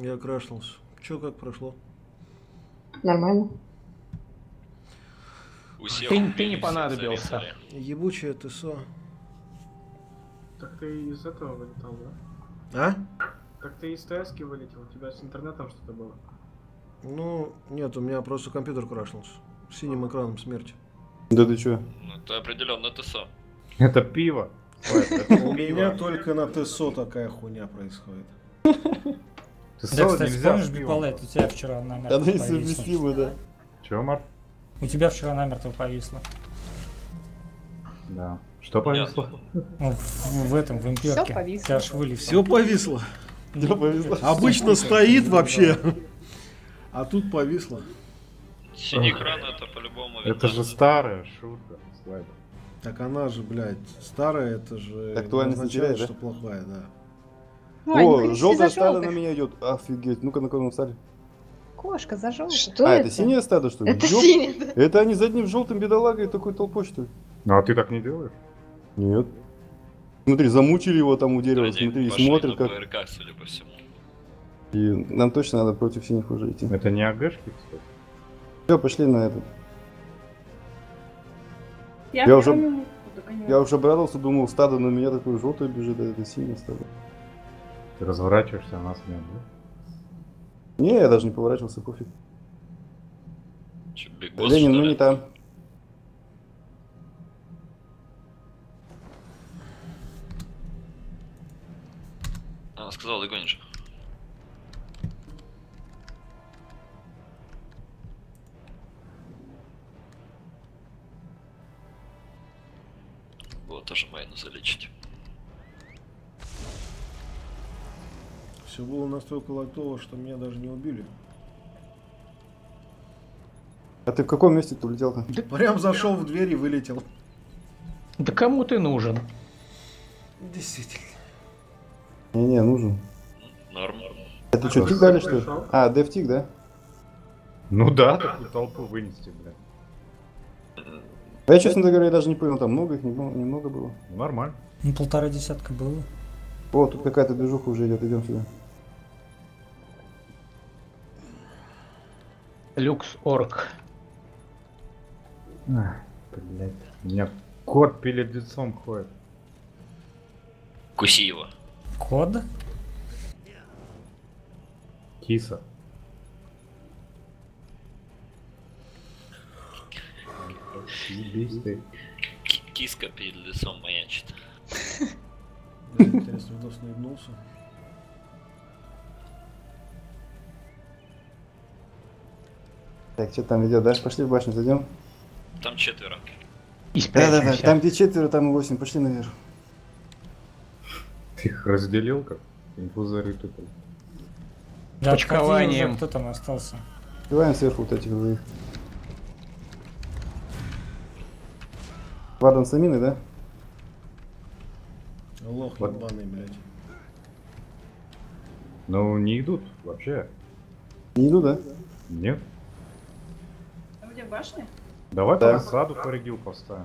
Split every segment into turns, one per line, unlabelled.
Я крашнулся. Че, как прошло?
Нормально.
У всех
Ты- ты не понадобился.
зарезали.
Ебучее ТСО.
Так ты из этого вылетал, да?
А?
Так ты из ТСки вылетел, у тебя с интернетом что-то было.
Ну, нет, у меня просто компьютер крашнулся. С синим экраном смерти.
Да ты чё?
Ну, это определенно ТСО.
Это пиво.
У меня только на ТСО такая хуйня происходит.
Ты
Да, кстати,
нельзя
помнишь. Биполет, у тебя вчера намертво
Она
повисло.
несовместима, да.
Чё, Марк?
У тебя вчера намертво повисло.
Да. Что повисло?
Ну, в, в этом, в имперке.
повисло.
Тебя аж вылезло.
Все повисло.
Тебе повезло.
Обычно стоит вообще. А тут повисло.
Синий экран это по-любому.
Это же старая шутка.
Так она же, блядь, старая, это же
Актуальность не теряет, да?
что плохая, да.
Ну,
О, желтая стада
желтых.
на меня идет. Офигеть. Ну-ка, на кого стали?
Кошка за желтых. Что
А, это синяя стада, что ли?
Это
Ёп.
да.
Это они за одним желтым бедолагой такой толпой, что ли?
Ну а ты так не делаешь?
Нет. Смотри, замучили его там у дерева, смотри, и
пошли
смотрят,
на
как...
ПРК, судя по всему.
И нам точно надо против синих уже идти.
Это не АГшки, кстати.
Все, пошли на этот.
Я,
Я уже-. Я уже обрадовался, думал, стадо на меня такое желтое бежит, а это синее стадо.
Ты разворачиваешься, а нас нет, да?
Не, я даже не поворачивался, пофиг.
Че, Биг Босс,
Ленин, ну не там.
А, сказал, догонишь. Вот, тоже майну залечить.
Все было настолько лайтово, что меня даже не убили.
А ты в каком месте ты улетел-то?
Прям зашел в дверь и вылетел.
Да кому ты нужен?
Действительно.
Не-не, нужен.
Норм.
Это что, тик дали, что ли? А, дефтик, да?
Ну да, такую толпу вынести, блядь.
А я, честно говоря, даже не понял, там много их, немного, немного было.
Нормально.
Ну, полтора десятка было.
О, тут какая-то движуха уже идет, идем сюда.
Люкс Орг. Блять. У меня кот перед лицом ходит.
Куси его.
Код?
Киса. Ебись ты.
Ки- Киска перед лицом маячит.
Интересно, видос наебнулся.
Так, что там идет, да? Пошли в башню зайдем.
Там четверо.
И
Да-да-да, там где четверо, там и восемь, пошли наверх.
Ты их разделил как? Инфузоры тут.
Да,
Почкованием.
Кто там остался?
Убиваем сверху вот этих двоих. Вардан с Аминой, да?
Лох
Вот.
ебаный, блядь.
Ну, не идут вообще.
Не иду, да?
Нет.
А башня?
Давай
Да.
по рассаду Фаригил поставим.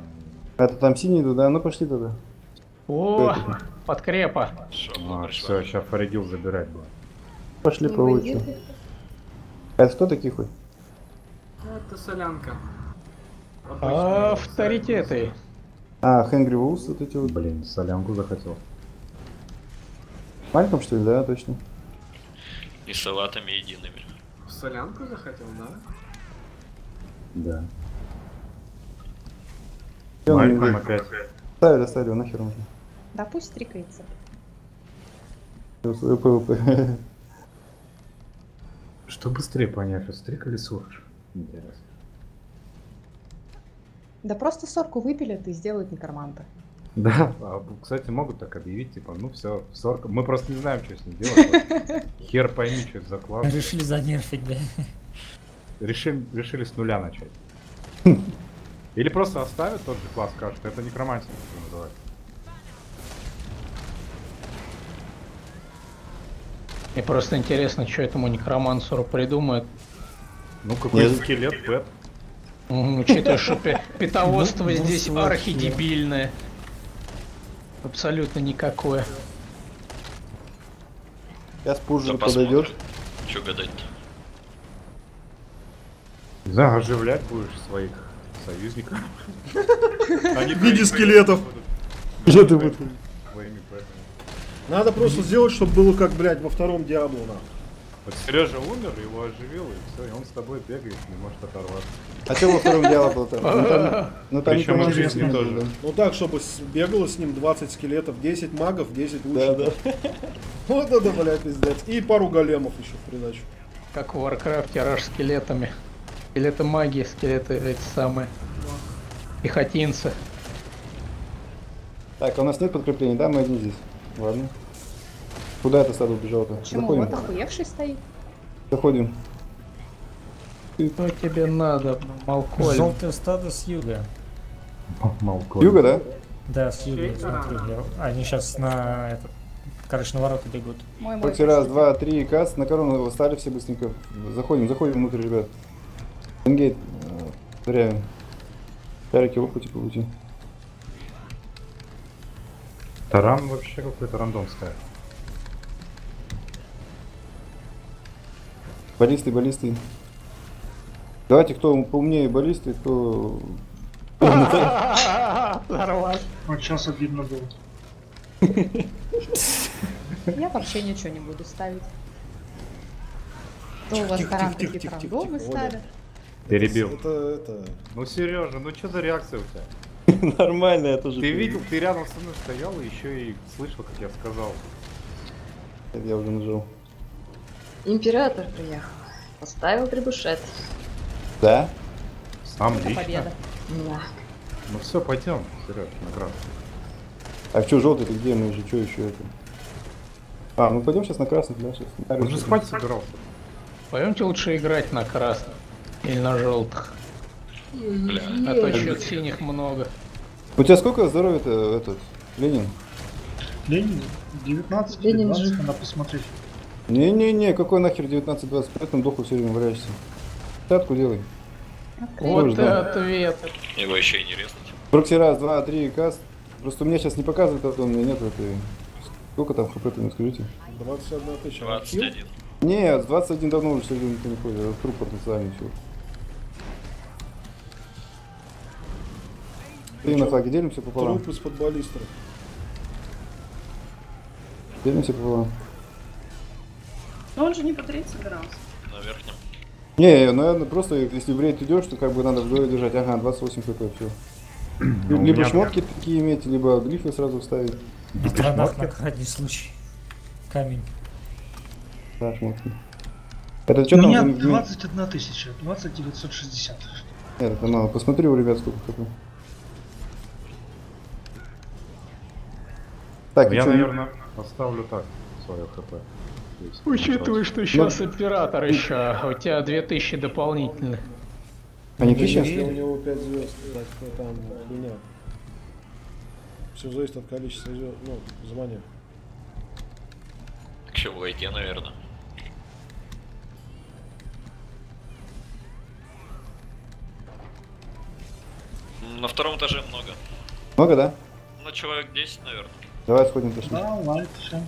А то там синий иду, да? Ну пошли тогда.
О, подкрепа. А, все, сейчас Фаригил забирать будет.
Пошли по. А это кто такие хоть?
Ну, это солянка.
Авторитеты.
А, Хэнгри Вулс вот эти вот.
Блин, солянку захотел.
Мальком что ли, да, точно?
И салатами едиными.
Солянку захотел, да?
Да. Мальком опять.
Ставили, оставили, его нахер нужно.
Да пусть стрикается.
Свое ПВП.
Что быстрее понять, streak или surge? Интересно.
Да просто сорку выпилят и сделают некроманта.
Да, а, кстати, могут так объявить, типа, ну все, сорка. Мы просто не знаем, что с ним делать. Хер пойми, что это за класс.
Решили занерфить, да?
Решим, решили с нуля начать. Или просто оставят тот же класс, скажут, это некромантия нужно называть.
Мне просто интересно, что этому некромансору придумают.
Ну, какой
Нет.
скелет, Пэт.
М, Учитывая, что пи- питоводство
Ну, ну,
здесь архидебильное. Абсолютно никакое.
Сейчас позже
посмотрим. Че гадать-то?
Знаю, оживлять будешь своих союзников. Они
В виде скелетов.
Где ты вот?
Твоими поэтому.
Надо просто сделать, чтобы было как, блядь, во втором Диабло, нахуй.
Вот Сережа умер, его оживил, и все, и он с тобой бегает, не может оторваться.
А что во втором там? Ну там, ну, там
Причем
не
тоже.
да.
Ну так, чтобы бегало с ним 20 скелетов, 10 магов, 10
Да,
лучников.
да.
Вот это, блядь, пиздец. И пару големов еще в придачу.
Как в Варкрафте, rush скелетами. Скелеты магии, скелеты эти самые. Пехотинцы.
Так, а у нас нет подкреплений, да? Мы одни здесь. Ладно. Куда это стадо убежало-то?
Почему?
Заходим.
Вот охуевший стоит.
Заходим.
Что тебе надо, Малкольм?
Желтое стадо с юга.
Малкольм.
Юга, да?
Да, с юга, смотрю. Они сейчас на этот, короче, на ворота бегут.
Мой мой.
Раз, два, три, каст. На корону стали все быстренько. Заходим, заходим внутрь, ребят. Энгейт. Зря. Шарики лопати получи.
Таран вообще какой-то рандом ставит.
Баллисты, баллисты. Давайте, кто поумнее баллисты, кто...
Взорвал.
Вот сейчас обидно было.
Я вообще ничего не буду ставить. То у вас таран
тихо,
какие-то
тихо, тихо,
рандомы
тихо,
ставят.
Перебил.
Это, это...
Ну Сережа, ну что за реакция у тебя?
Нормально, я тоже...
Ты видел, ты рядом со мной стоял и еще и слышал, как я сказал.
Я уже нажал.
Император приехал. Поставил требушет.
Да?
Сам
Это
лично.
победа.
Да.
Ну все, пойдем, Сереж, на красный.
А что, желтый ты где? Мы же что еще это? А, ну пойдем сейчас на красный, да, сейчас.
Он же спать собирался.
Пойдемте лучше играть на красных. Или на желтых.
Бля.
А то что синих много.
У тебя сколько здоровья-то этот, Ленин?
Ленин 19
Ленин
или 20,
жив.
надо посмотреть.
Не-не-не, какой нахер 19-25, там доху все время валяешься. Пятку делай.
Вот
Тоже, да.
ответ.
Его еще и не резнуть.
Прокси раз, два, три, каст. Просто у меня сейчас не показывает, а то у меня нет этой... Сколько там хп-то, мне скажите?
21 тысяча. А хил?
21.
Нет, с 21 давно уже сегодня никто не ходит, это труп потенциальный все. Ты на флаге делимся пополам.
Труп из-под баллистры.
Делимся пополам.
Но он же не по 30 собирался.
На верхнем.
Не, наверное, просто если в рейд идешь, то как бы надо вдвое держать. Ага, 28 хп, все.
Ну,
либо шмотки такие иметь, либо глифы сразу вставить.
На на крайний случай. Камень.
Да, шмотки. Это что
У меня
за- ми-
21 тысяча, 20 960.
Нет, это мало. Посмотри у ребят сколько хп. Так,
Ну, Я,
чё,
наверное, оставлю так свое хп.
Учитывая, что сейчас оператор еще, а у тебя 2000 дополнительных.
Они
Если
тысяча?
у него 5 звезд, так что там хуйня. Все зависит от количества звезд, ну, звания.
Так что, в наверное. На втором этаже много.
Много, да?
Ну, человек 10, наверное.
Давай сходим, пошли.
Да, лайт, все.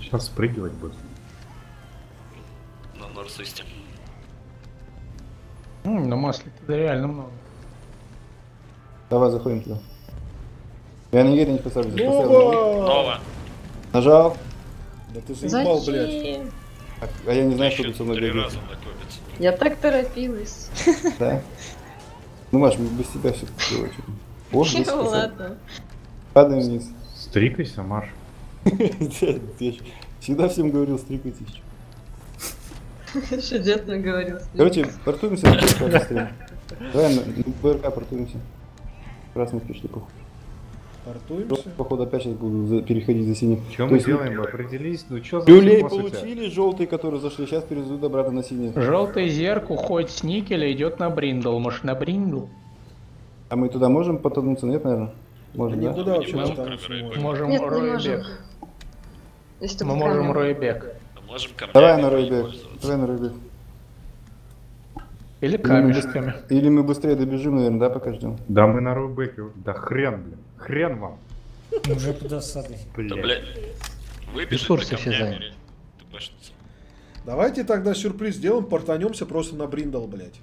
Сейчас спрыгивать будет.
На Норсисте.
М, на масле тогда реально много.
Давай заходим туда. Я на гейте не поставлю. здесь поставил.
Оба!
Нова.
Нажал.
Да ты заебал, блядь.
Зачем?
Так, А я не знаю, что тут со мной бегает.
Я так торопилась.
Да? Ну, Маш, мы без тебя все-таки делаем. О, 10
Ну ладно.
Падаем вниз.
Стрикайся, Маш.
Я всегда всем говорил, стрикайтесь.
Мне говорил.
Короче, портуемся на БРК. Давай на БРК портуемся. Красный пришли, похуй.
Портуемся.
Походу опять сейчас буду переходить за синий.
Что
То
мы делаем? Определись, ну что за
Люлей получили, желтые, которые зашли, сейчас перейдут обратно на синие.
Желтый зерк уходит с никеля, идет на Бриндл. Может на Бриндл?
А мы туда можем потонуться? Нет, наверное? Можем, да?
Никуда вообще не можем.
Можем
Нет, не можем.
Ройбек.
Если
Мы можем. Ройбек.
Можем
Давай на
пользоваться.
Давай на рейбек.
Или
Или мы,
камешками.
или мы быстрее добежим, наверное, да, пока ждем.
Да мы на рубеке. Да хрен, блин. Хрен вам.
Уже под осадой.
Да,
Блядь.
Выбежит
Ресурсы все заняты.
Давайте тогда сюрприз сделаем, портанемся просто на бриндал, блядь.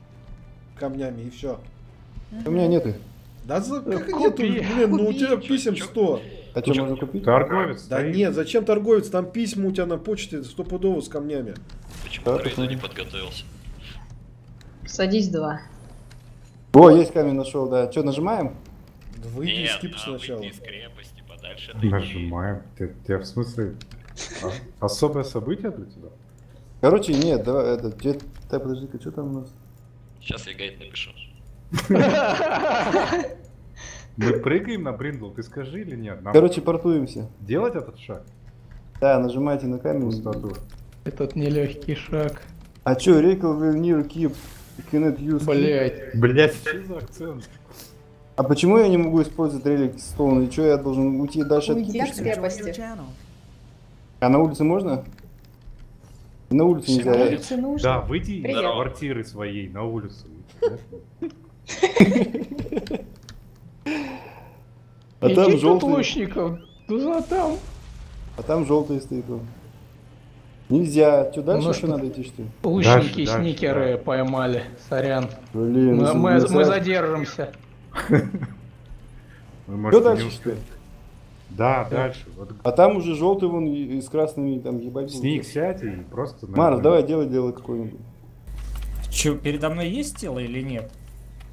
Камнями и все.
У меня нет их.
Да за как
Купи,
нету, блин, ну у тебя писем 100.
А что можно купить?
Торговец
Да
стоит.
нет, зачем торговец? Там письма у тебя на почте стопудово с камнями.
Почему
Да,
к рейду не подготовился?
Садись два.
О, есть камень нашел, да. Что, нажимаем?
Выйди из скип сначала.
выйди из крепости, подальше.
Нажимаем. Ты, ты в смысле... а- особое событие для тебя?
Короче, нет, давай, это, где- подожди-ка, что там у нас?
Сейчас я гайд напишу.
Мы прыгаем на бриндл, ты скажи или нет? Нам
Короче, портуемся.
делать этот шаг?
Да, нажимайте на камень.
Пустоту.
Этот нелегкий шаг.
А чё, Рейкл will near keep cannot use?
Блять.
Блять, что за акцент?
А почему я не могу использовать релик стоун? И что, я должен уйти дальше от
Уйди от крепости.
А на улице можно? На улице нельзя.
На улице нужно.
Да, выйди из
Привет.
квартиры своей на улицу.
А там желтый.
Туда там.
а там желтый стоит. Нельзя. Что, дальше
Ну
еще
что?
надо идти, что ли?
Лучники
дальше,
сникеры поймали. Сорян.
Блин,
Мы, мы, мы задержимся.
Что дальше, что ли?
Да, дальше. Вот
А там уже желтый вон и, с красными там ебать.
сник сядь и просто...
Марс, давай делай дело какое-нибудь.
Че, передо мной есть тело или нет?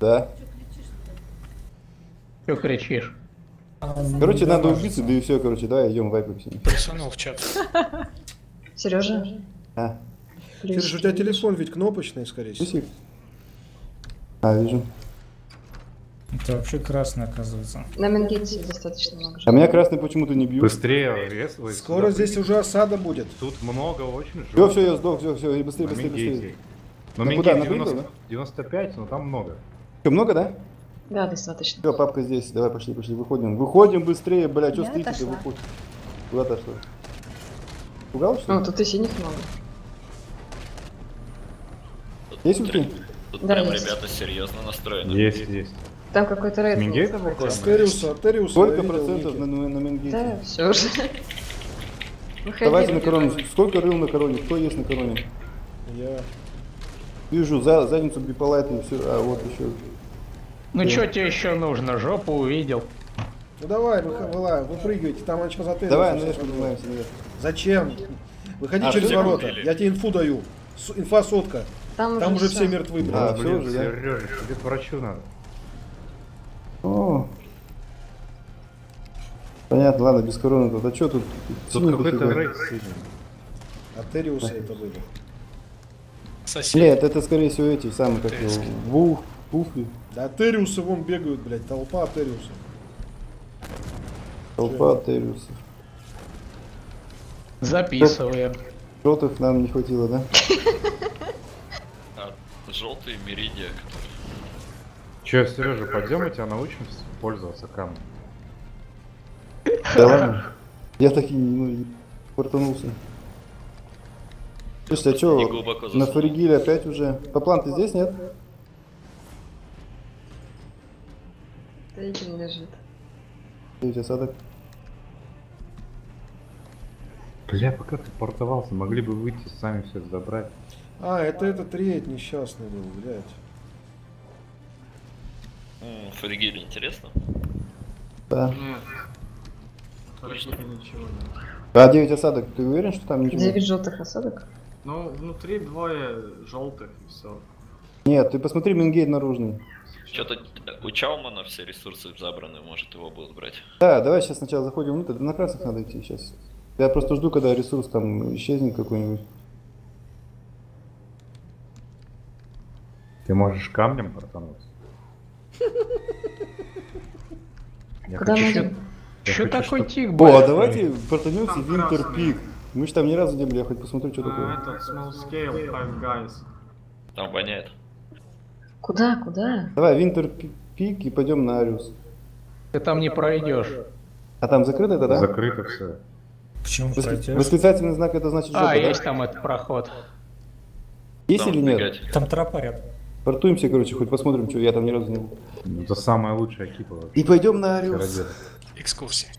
Да.
Че кричишь?
Короче, надо убиться, да и все, короче, давай идем вайпимся.
Присунул в чат.
Сережа.
А,
Сереж, у тебя телефон ведь кнопочный, скорее всего.
А, вижу.
Это вообще красный, оказывается.
На Менгете достаточно много.
А меня красный почему-то не бьют.
Быстрее резко.
Скоро здесь уже осада будет.
Тут много очень
Все,
жёлтых.
все, я сдох, все, все, быстрее,
На
быстрее, быстрее.
Ну,
На
Мингейт
куда, на
90
Бриндл,
95, но там много.
Что, много, да?
Да, достаточно.
Все, папка здесь. Давай, пошли, пошли, выходим. Выходим быстрее, бля, что
Я
стоите-то,
отошла.
выходим. Куда отошла? Пугал, что
Ну,
ли?
тут и синих много.
Есть ульты?
Тут
Да,
прям
есть.
ребята серьезно настроены.
Есть, есть.
Там какой-то рейд. был.
Мингейта выходим?
Астериуса, Астериуса.
Сколько процентов на, на, на Мингейте?
Да, все уже. Выходи.
Давайте на короне. Сколько рыл на короне? Кто есть на короне?
Я.
Вижу, за, задницу биполайт и все. А, вот еще.
Ну что тебе еще нужно? Жопу увидел.
Ну давай, вы, вылай, выпрыгивайте, там он сейчас отель.
Давай, наверх поднимаемся, наверх.
Зачем? Выходи
А,
через
все
ворота.
купили?
Я тебе инфу даю. С- инфа сотка.
Там,
Там уже
всё.
все мертвы.
А,
блин,
уже, да?
Сережа, тебе к врачу надо.
О. Понятно, ладно, без короны тут. А что тут?
Тут какой-то рейд.
Атериусы это были.
Нет, это скорее всего эти самые, как его, Вух, Пуфи,
Да Атериусы вон бегают, блядь, толпа Атериусов.
толпа Териусов.
Записываем.
Желтых нам не хватило, да?
А желтый Меридия, который...
Че, Сережа, пойдем мы тебя научим пользоваться камнем?
Да ладно. Я так и ну, портанулся. Слушайте, а что,
глубоко
на. Фаригиле опять уже? Поплан ты здесь, нет?
Таитель лежит.
Девять осадок.
Бля, пока ты портовался, могли бы выйти сами все забрать.
А, это этот рейд несчастный был, блядь.
М, Фригель, интересно?
Да.
Нет. Ракеты ничего нет.
А, 9 осадок, ты уверен, что там ничего?
Девять желтых осадок.
Ну, внутри двое желтых и все.
Нет, ты посмотри Мингейт наружный.
Что-то у Чаумана все ресурсы забраны, может его будут брать.
Да, давай сейчас сначала заходим внутрь. На красных надо идти сейчас. Я просто жду, когда ресурс там исчезнет какой-нибудь.
Ты можешь камнем портануться. Я
Куда
хочу, я
Что
хочу,
такой тик,
О, а давайте портанемся
Там
в Винтер
красные.
Пик. Мы же там ни разу не были, я хоть посмотрю, что
А,
такое.
этот small scale five guys.
Там воняет.
Куда, куда?
Давай, Винтер Пик и пойдем на Ариус.
Ты там не пройдешь.
А там закрыто это, да?
Закрыто все.
Почему пройдешь?
Восклицательный знак это значит жопа,
А,
да?
есть там этот проход.
Есть
Там
или нет?
бегать.
Там тропа рядом.
Портуемся, короче, хоть посмотрим, что я там ни разу не был.
Это самая лучшая экипа вообще.
И пойдем на Ариус.
Экскурсия.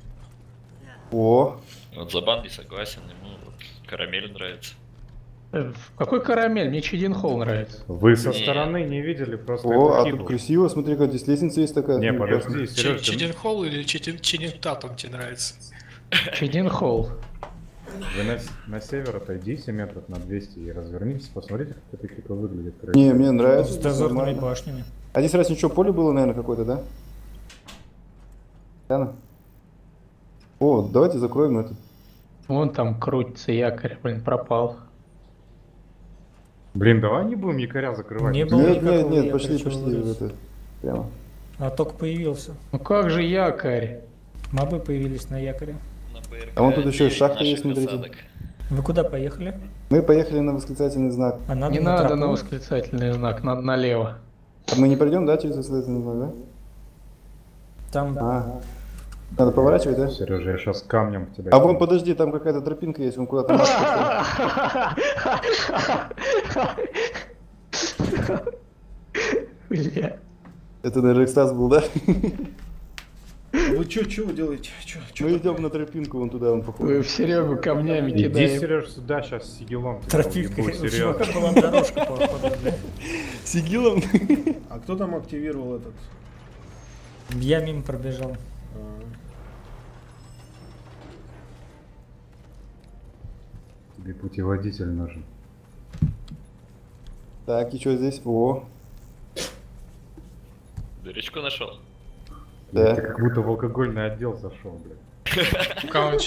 О,
Вот за банди согласен, ему вот карамель нравится.
Э, Какой карамель? Мне Чидин Холл нравится.
Вы со
Не.
стороны не видели, просто
О,
это
а тут красиво, смотри, как здесь лестница есть такая.
Не, подожди. Сереж,
Чидин Холл или Чидин, Чидин Татум тебе нравится?
Чидин Холл.
вы на, на север отойдите метров на 200 и развернитесь, посмотрите, как это кипа выглядит.
Не, мне нравится.
С дозорными башнями.
А здесь раз ничего, поле было, наверное, какое-то, да? Яна? О, давайте закроем это.
Вон там крутится якорь, блин, пропал.
Блин, давай не будем якоря закрывать.
Не было
Нет, нет, нет, пошли, пошли это. Прямо.
А только появился.
Ну как же якорь?
Мобы появились на якоре.
На БРК
А вон тут еще и
9
шахта есть, смотрите.
Вы куда поехали?
Мы поехали на восклицательный знак.
А надо
Не
на
надо
тропу?
на восклицательный знак, надо налево.
А мы не пройдем, да, через восклицательный знак, да?
Там
А. Надо поворачивать, да?
Сережа, я сейчас камнем в тебя.
А вон, подожди, там какая-то тропинка есть, вон куда-то.
Бля.
Это, наверное, экстаз был, да?
Вы чё, чё вы делаете? Чё, чё
Мы идем на тропинку, вон туда, вон походу.
Вы в Серегу камнями
Иди,
кидаем.
Сереж, сюда, сейчас с сигелом. тебя
тропинка. чувака была дорожка, походу.
Сигилом?
А кто там активировал этот?
Я мимо пробежал.
Тебе путеводитель нужен.
Так, и что здесь? О,
Дырочку нашел.
Да.
Ты как будто в алкогольный отдел зашел, блядь.
Он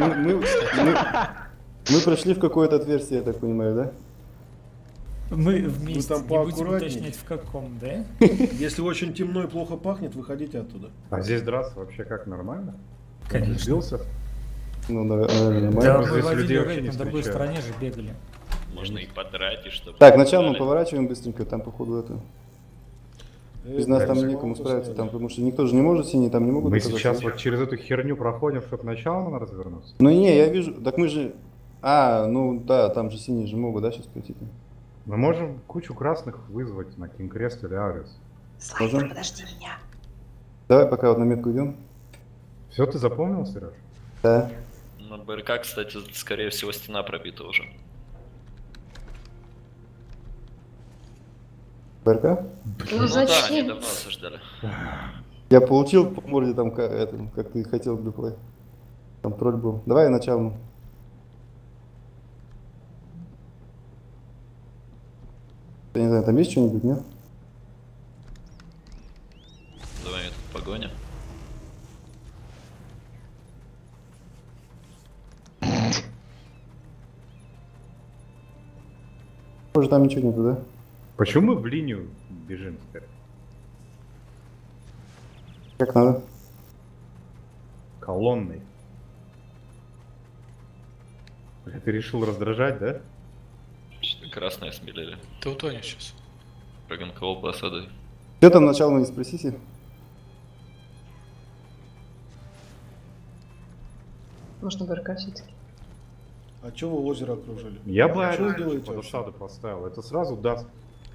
мы, мы, мы- мы- мы прошли в какое-то отверстие, я так понимаю, да?
Мы вместе
там
не будем уточнять в каком, да?
Если очень темно и плохо пахнет, выходите оттуда.
А здесь драться вообще как, нормально?
Конечно.
Сбился?
Ну, наверное,
Да,
нормально.
здесь
мы
людей вообще
рейд,
не
на другой стороне же бегали.
Можно и подрать, и чтобы...
Так, начало мы поворачиваем быстренько, там походу это. Без
Э,
нас
так,
там некому справиться, там, потому что никто же не может синий, там не могут.
Мы сейчас вот через эту херню проходим, чтобы начало надо развернуться.
Ну не, я вижу, так мы же... А, ну да, там же синие же могут, да, сейчас пойти?
Мы можем кучу красных вызвать на Кингкрест или Ариус.
Можем?
подожди меня.
Давай пока вот на метку идем.
Все ты запомнил, Сереж?
Да.
На БРК, кстати, скорее всего, стена пробита уже.
БРК?
Ну
Ну да, они
зачем?
давно осаждали.
Я получил по морде там, как, это, как ты хотел, Дуплей. Там тролль был. Давай начало. Я не знаю, там есть что-нибудь, нет?
Давай тут погоня.
Тоже там ничего нету, да?
Почему мы в линию бежим теперь?
Как надо?
Колонной. Бля, ты решил раздражать, да?
Что-то красное смелели.
Ты утонешь сейчас.
Прогонковал по осадой.
Что там начало не спросите?
Можно БРК все-таки.
А чё вы озеро окружили?
Я бы
А что делаете
под осаду поставил. Это сразу даст.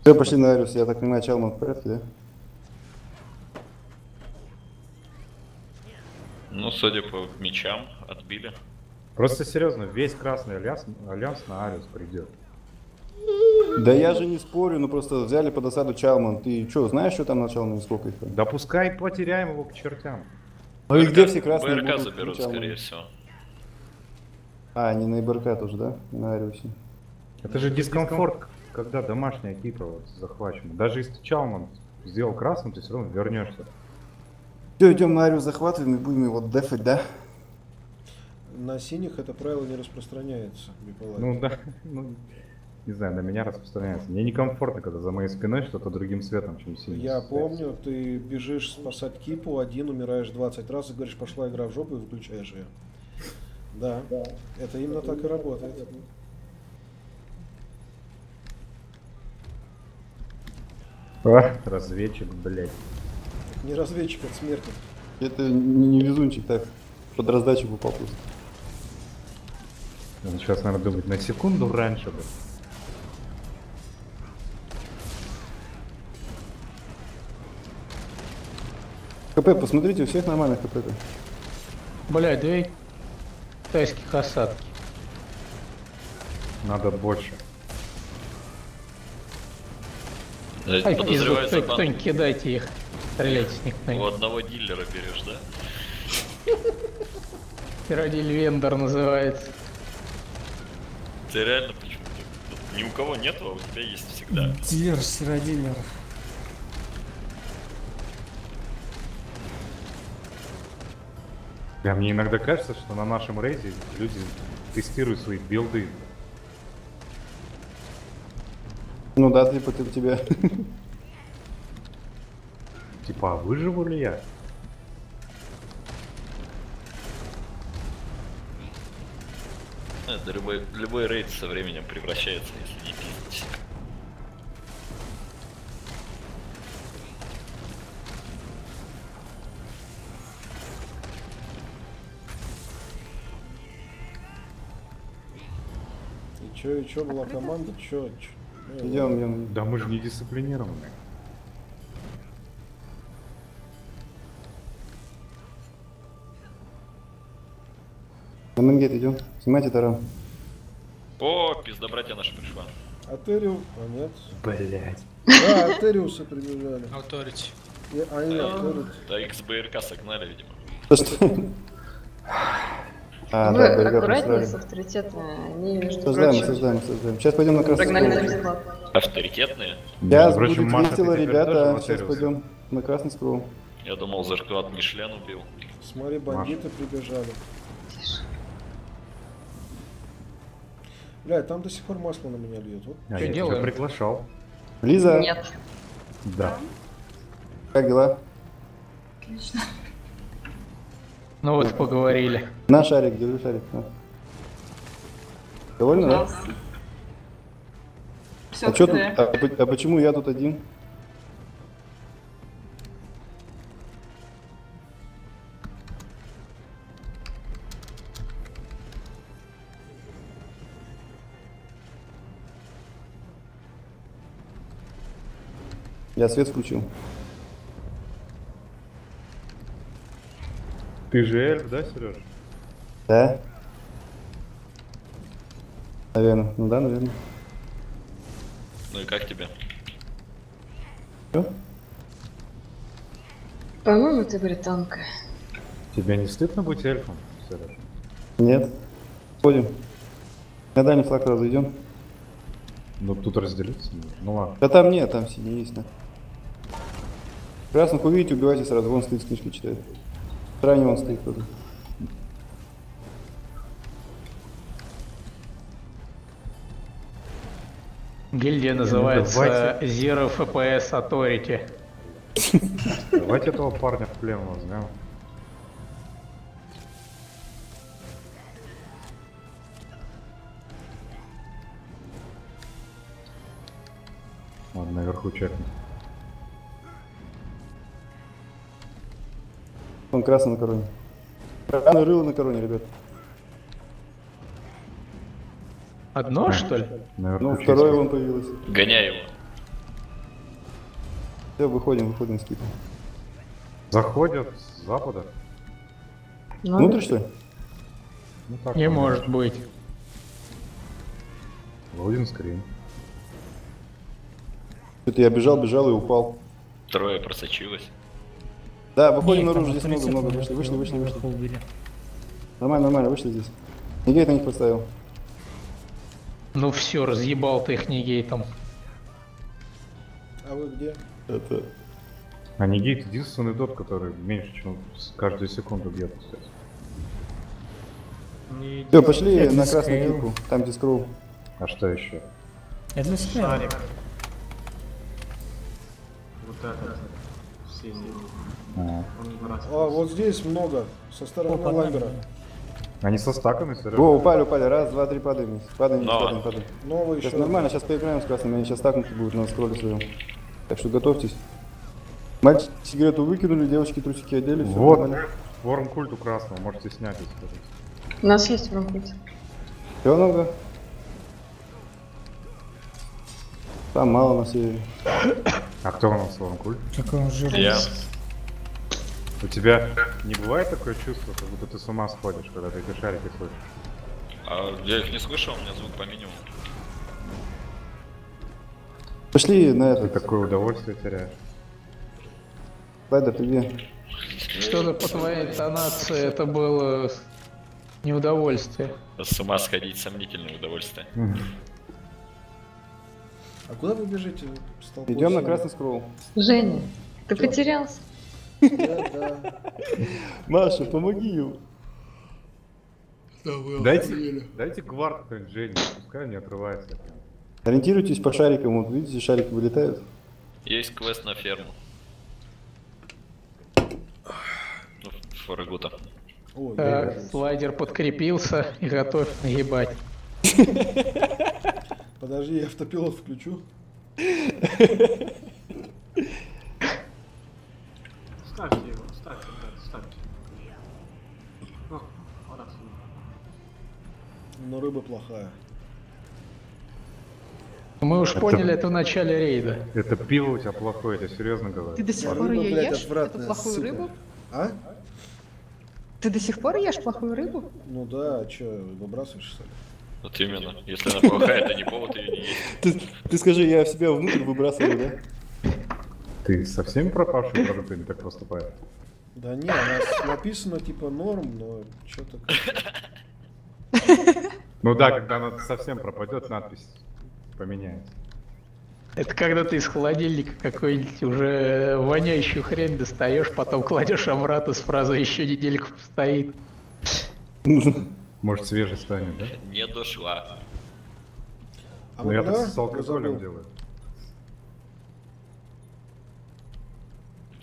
Все, пошли на Ариус, я так понимаю, Чалман в порядке, да?
Ну, судя по мечам, отбили.
Просто серьезно, весь красный альянс, альянс на Ариус придет.
Да я же не спорю, ну просто взяли под осаду Чалман. Ты что, знаешь, что там на Чалмане, сколько их?
Да пускай потеряем его к чертям.
Ну и где все красные
БРК
будут
заберут, скорее всего.
А, не на ИБРК тоже, да? Не на Ариусе.
Это же дискомфорт, когда домашняя кипа вот захвачена. Даже если Чалман сделал красным, ты все равно вернешься.
Все, идем на Ариус захватываем и будем его дефать, да?
На синих это правило не распространяется, Биполай.
Ну да, ну, не знаю, на меня распространяется. Мне некомфортно, когда за моей спиной что-то другим цветом, чем синий.
Я помню, ты бежишь спасать кипу, один умираешь 20 раз и говоришь, пошла игра в жопу и выключаешь ее. Да, это именно так и работает.
А, разведчик, блядь.
Не разведчик от смерти.
Это не, везунчик так. Под раздачу попал просто.
Он сейчас, наверное, думает, на секунду раньше бы.
КП, посмотрите, у всех нормально КП. -то.
Бля, две китайских осадки.
Надо больше.
Да,
Ай, кто-нибудь кидайте их, стреляйте с них.
У одного дилера берешь, да?
Пиродиль Вендор называется.
Ты реально почему-то... Ни у кого нету, а у тебя есть всегда.
Дилер, сиродилер.
Да, мне иногда кажется, что на нашем рейде люди тестируют свои билды.
Ну да, типа ты тебя.
Типа, а выживу ли я?
Это любой, любой рейд со временем превращается, если
И чё была команда? Чё? Ну,
Идем, идем.
Да мы же не дисциплинированы.
На Менгейт идем. Снимайте таран.
О, пизда братья наши пришла.
Атериус... А нет.
Блять.
Да, Атериусы прибежали.
Authority.
И- а, нет, Атериус.
Да XBRK согнали, видимо.
То, что... А,
Вы
да, БРК
аккуратнее с авторитетами. Они, между
Создаем,
прочим,
создаем, создаем. Сейчас пойдем на красный
прогнали на
скролл.
бесплат.
Авторитетные?
Сейчас
Между
будет
Маша,
весело, ребята. Сейчас пойдем на красный скролл.
Я думал, Заркват Мишлен убил.
Смотри, бандиты прибежали. Бля, там до сих пор масло на меня льет. Вот.
А
Чё
я тебя приглашал.
Лиза,
Нет.
Да.
как дела?
Отлично.
Ну вот поговорили.
На шарик, держи шарик. на. Довольно, да?
Все,
А, чё тут, а, а почему я тут один? Я свет включил.
Ты же эльф, да, Сереж?
Да? Наверное. Ну да, наверное.
Ну и как тебе?
По-моему, ты британка.
Тебе не стыдно быть эльфом, Сереж?
Нет. Ходим. На дальний флаг сразу идем.
Ну тут разделиться. Ну ладно.
Да там нет, там синий есть, да. Красных увидите, убивайте сразу. Вон стоит, книжки читает. Крайне вон стоит кто-то.
Гильдия называется
давайте.
Zero FPS Authority.
Давайте этого парня в плен возьмем. Ладно, наверху чекнем.
Он красный на короне. Красное рыло на короне, ребят.
Одно, что ли?
Наверху
Ну,
чекнем.
второе вон появилось.
Гоняй его.
Все, выходим, выходим с кипа.
Заходят с запада.
Ну,
Внутрь, что ли?
Ну так.
Не может быть.
Лодин скрин.
Что-то я бежал, бежал и упал.
Трое просочилось.
Да, выходим наружу, здесь много-много. Вышли, вышли, вышли, вышли.
убили.
Нормально, нормально, вышли здесь. Нигейт на них поставил.
Ну все, разъебал ты их негейтом.
А вы где?
Это...
А негейт единственный дот, который меньше, чем каждую секунду бьет, кстати.
Не
Все, пошли
Это
на красную кипу. Там где скролл.
А что еще?
Это
шарик. Вот это. Синий.
А.
Вот здесь много. Со стороны
О, под нами.
лагера.
Они со стаками?
Во, упали, упали. Раз, два, три, падаем вниз. Падаем вниз,
Но.
падаем, падаем.
Новый
Сейчас
еще.
нормально, сейчас поиграем с красными, они сейчас стакнуты будут на скролле своем. Так что готовьтесь. Мальчики сигарету выкинули, девочки трусики одели, все
Вот,
нормально.
форм культу красного, можете снять если хотите.
У нас есть промпуть.
Все много. Там мало на севере.
А кто у нас форм культ?
Какой он жирный.
Я.
У тебя не бывает такое чувство, как будто ты с ума сходишь, когда ты эти шарики слышишь?
А я их не слышал, у меня звук по минимуму.
Пошли на
Ты
это.
такое удовольствие теряешь.
Слайдер, ты где?
Что-то по твоей интонации это было неудовольствие.
С ума сходить сомнительное удовольствие.
А куда вы бежите?
Идем на красный скролл.
Женя, ты потерялся?
Маша, помоги ему.
Дайте, дайте гвард Жене, пускай не отрывается.
Ориентируйтесь по шарикам. Вот видите, шарики вылетают.
Есть квест на ферму. Ну, Фарагута.
Так, слайдер подкрепился и готов нагибать.
подожди, я автопилот включу.
Ставьте его, ставьте, ребят, ставьте. Ну, раз.
Но рыба плохая.
Мы уж поняли это в начале рейда.
Это пиво у тебя плохое, я тебе серьезно говорю.
Ты до сих
Рыба,
пор ее
блядь,
ешь? Эту
отвратная,
плохую
сука.
рыбу?
А?
Ты до сих пор ешь плохую рыбу?
Ну да, а чё, выбрасываешь что ли?
Вот именно. Если она плохая, это не повод ее не есть.
Ты, ты скажи, я в себя внутрь выбрасываю, да?
Ты со всеми пропавшими продуктами так поступаешь?
Да не, у нас написано типа норм, но что-то
Ну да, когда она совсем пропадет, надпись поменяется.
Это когда ты из холодильника какой-нибудь уже воняющую хрень достаешь, потом кладешь обратно с фразой еще недельку постоит.
Может свежий станет, да?
Не дошла.
А
Ну я так с алкоголем делаю.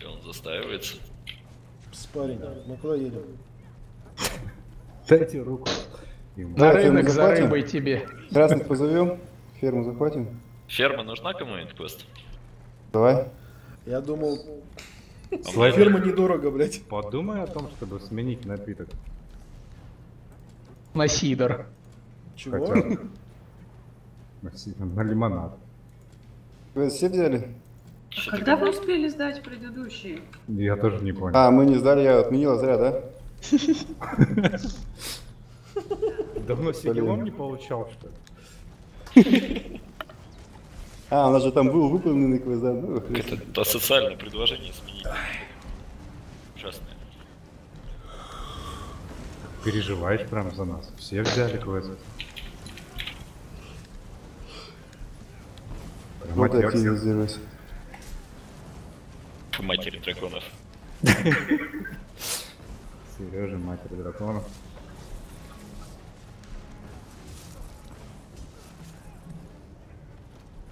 И он застаивается.
Спарень. Мы куда едем?
Дайте руку. Ему.
На
Да,
рынок за
захватим?
рыбой тебе.
Красных позовем. Ферму захватим.
Ферма нужна кому-нибудь квест?
Давай.
Я думал,
Слайдер,
ферма недорого, блядь.
подумай о том, чтобы сменить напиток.
На сидор.
Чего?
Хотя бы. На си- На лимонад.
Вы все взяли?
Когда вы успели сдать предыдущий?
Я тоже не понял.
А, мы не сдали, я отменила зря, да?
Давно сигелом не получал, что ли?
А, у нас же там был выполненный квест, да? Ну,
Это, социальное предложение сменить. Ужасное.
Переживаешь прям за нас. Все взяли квест. Прям.
К матери драконов.
Сережа, матери дракона.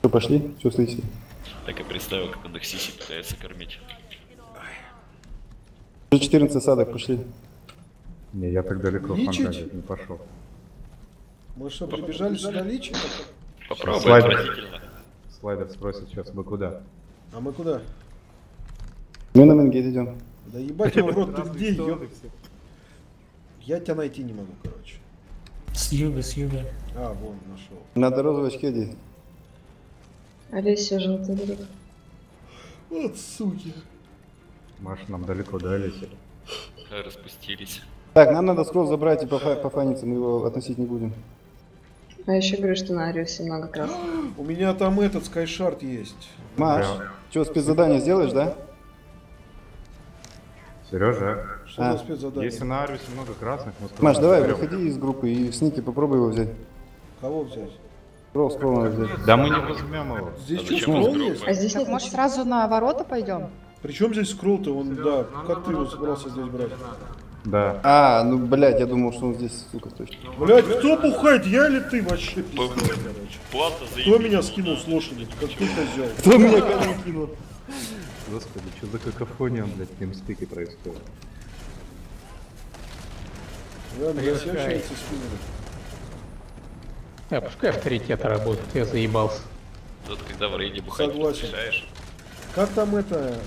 Что, пошли? Чувствуете?
Так и представил, как он их сиси пытается кормить.
Уже 14 садок пошли.
Не, я так далеко фантазию не пошел.
Мы что, прибежали сюда личить?
Попробуй,
Слайдер. Слайдер спросит сейчас, вы куда?
А мы куда?
Мы на Менгейт идем.
Да ебать его в рот, ты где, ёб... Я тебя найти не могу, короче.
С юга, с юга.
А, вон, нашел.
Надо розовой очки
Олеся желтый берет.
Вот суки.
Маша, нам далеко, да, Олеся?
Распустились.
Так, нам надо скролл забрать и пофа- пофаниться, мы его относить не будем.
А еще говорю, что на Ариусе много красных.
У меня там этот скайшарт есть.
Маш, что, спецзадание сделаешь, да?
Сережа,
Что
А.
за спецзадание?
если на Арвисе много красных, мы
Маш, давай,
заберем.
выходи из группы и с Ники попробуй его взять.
Кого взять?
Скролл, скролл надо взять.
Да мы не возьмем его.
Здесь
А
что, скролл есть?
А здесь нет
может,
сразу на ворота пойдем?
Причем здесь скролл-то? Он, да,
Нам
как ты его собрался здесь брать?
Да.
А, ну, блядь, я думал, что он здесь, сука, точно.
Блять, кто пухает, я или ты вообще?
Плата
Кто меня скинул с лошади? Как ты козел?
Кто меня кинул?
Господи, что за какофония, блядь, в TeamSpeak происходит?
Все скинули.
А, пускай авторитет работает, я заебался.
Тут, когда в рейде бухать
Согласен.
решаешь.
Как там это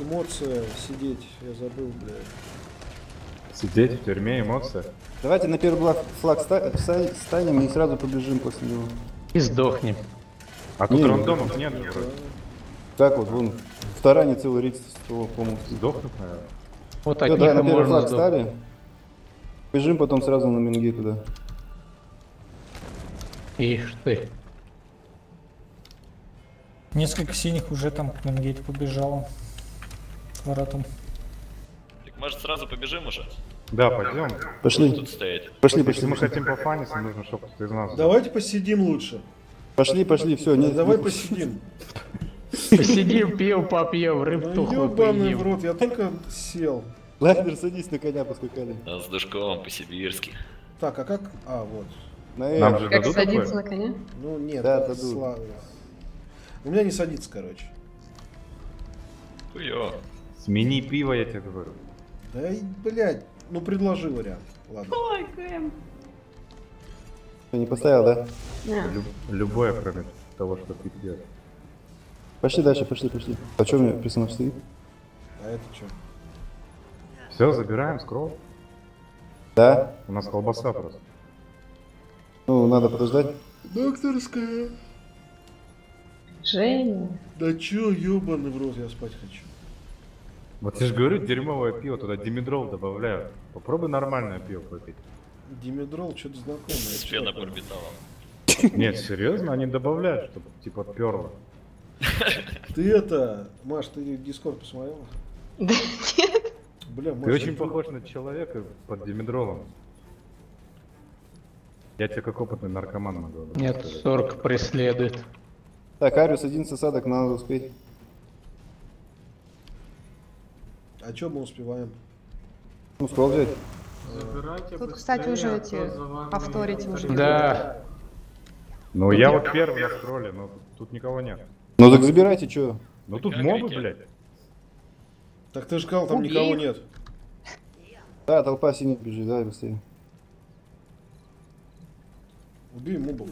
эмоция сидеть? Я забыл, блядь.
Сидеть в тюрьме, эмоция.
Давайте на первый флаг, станем и сразу побежим после него.
И сдохнем.
А тут
Не,
рандомов нет вроде.
Так вот, вон, в Таране целый рейд по-моему.
Сдохнут, наверное.
Вот них
да, на первый флаг стали. Бежим потом сразу на Мингей туда.
Ишь ты.
Несколько синих уже там к Менгейт побежало. К воротам.
Так может сразу побежим уже?
Да, пойдем.
Пошли.
Тут стоять.
Пошли,
Если
пошли,
мы
пошли.
хотим пофаниться, нужно, чтобы кто-то из нас...
Давайте посидим лучше.
Пошли, пошли, все.
Давай посидим.
Посидим, пиво попьем, рыб тухлую
ёбаный в рот, я только сел.
Лайнер, садись на коня, поскакали.
А с Душковым по-сибирски.
Так, а как? А, вот.
На
Нам же
Как садиться
такое?
на коня?
Ну нет,
Да,
это
дадут.
слава. У меня не садится, короче.
Хуё.
Смени пиво, я тебе говорю.
Да, и, блядь, ну предложи вариант. Ладно.
Ой, Кэм.
Ты не поставил, да?
Не.
Люб- любое, кроме того, что ты пьешь.
Пошли дальше, пошли, пошли. А что у меня персонаж стоит?
А это что?
Все, забираем скролл.
Да?
У нас колбаса просто.
Ну, надо подождать.
Докторская.
Женя.
Да чё, ёбаный в рот, я спать хочу.
Вот я же говорю, дерьмовое пиво, туда димедрол добавляют. Попробуй нормальное пиво попить.
Димедрол, что-то знакомое.
С фенобарбиталом.
Нет, серьезно, они добавляют, чтобы типа перло.
Ты это, Маш, ты Дискорд посмотрела?
Да нет.
Бля, Маш,
Ты очень похож на человека под димедролом. Я тебе как опытный наркоман могу.
Нет,
сказать.
40 преследует.
Так, Ариус, 11 осадок, надо успеть.
А чё мы успеваем?
Ну, скролл взять.
Забирайте
Тут, кстати, уже эти повторите уже.
Да,
Ну я вот первый на скролле, но тут никого нет.
Ну, так забирайте, что?
Ну тут
Как
мобы,
реке.
блядь.
Так ты же сказал, там
Убей.
никого нет.
Да, толпа синих бежит, давай быстрее.
Убей мобов.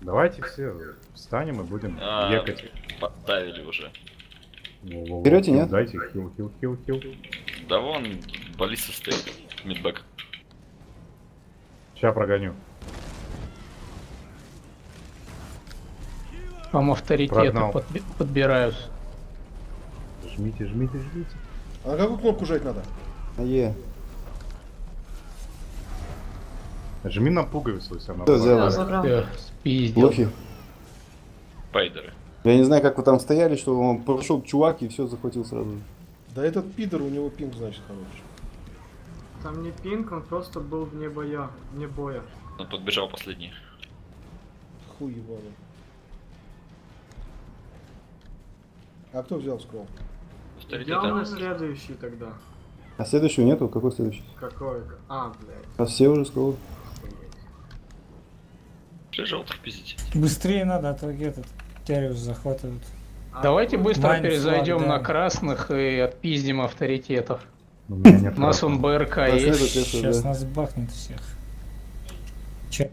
Давайте все встанем и будем
А,
ехать.
Поставили уже.
Берете, нет?
Дайте хил, хил, хил, хил.
Да вон, баллиста стоит. Мидбэк.
Сейчас прогоню.
Вам авторитеты подби- подбираюсь.
Жмите, жмите, жмите.
А на какую кнопку жать надо?
На Е.
Жми на пуговицу у себя на
Всё,
плащ.
взял.
Да,
Да.
забрал.
Всё, спиздил.
Лохи.
Пайдеры.
Я не знаю, как вы там стояли, что он прошел чувак и все захватил сразу.
Да этот пидор, у него пинг, значит, хороший.
Там не пинг, он просто был вне боя. Вне боя.
Он подбежал последний.
Хуй ебаный. А кто взял скролл?
Я на следующий тогда.
А следующего нету? Какой следующий?
Какой? А, блядь.
А все уже скролл.
Что желтых пиздить?
Быстрее надо, а то этот Териус захватывают.
А,
Давайте быстро
Майн
перезайдем
флаг, да.
на красных и отпиздим авторитетов.
У
нас он БРК есть.
Сейчас нас бахнет всех. Че?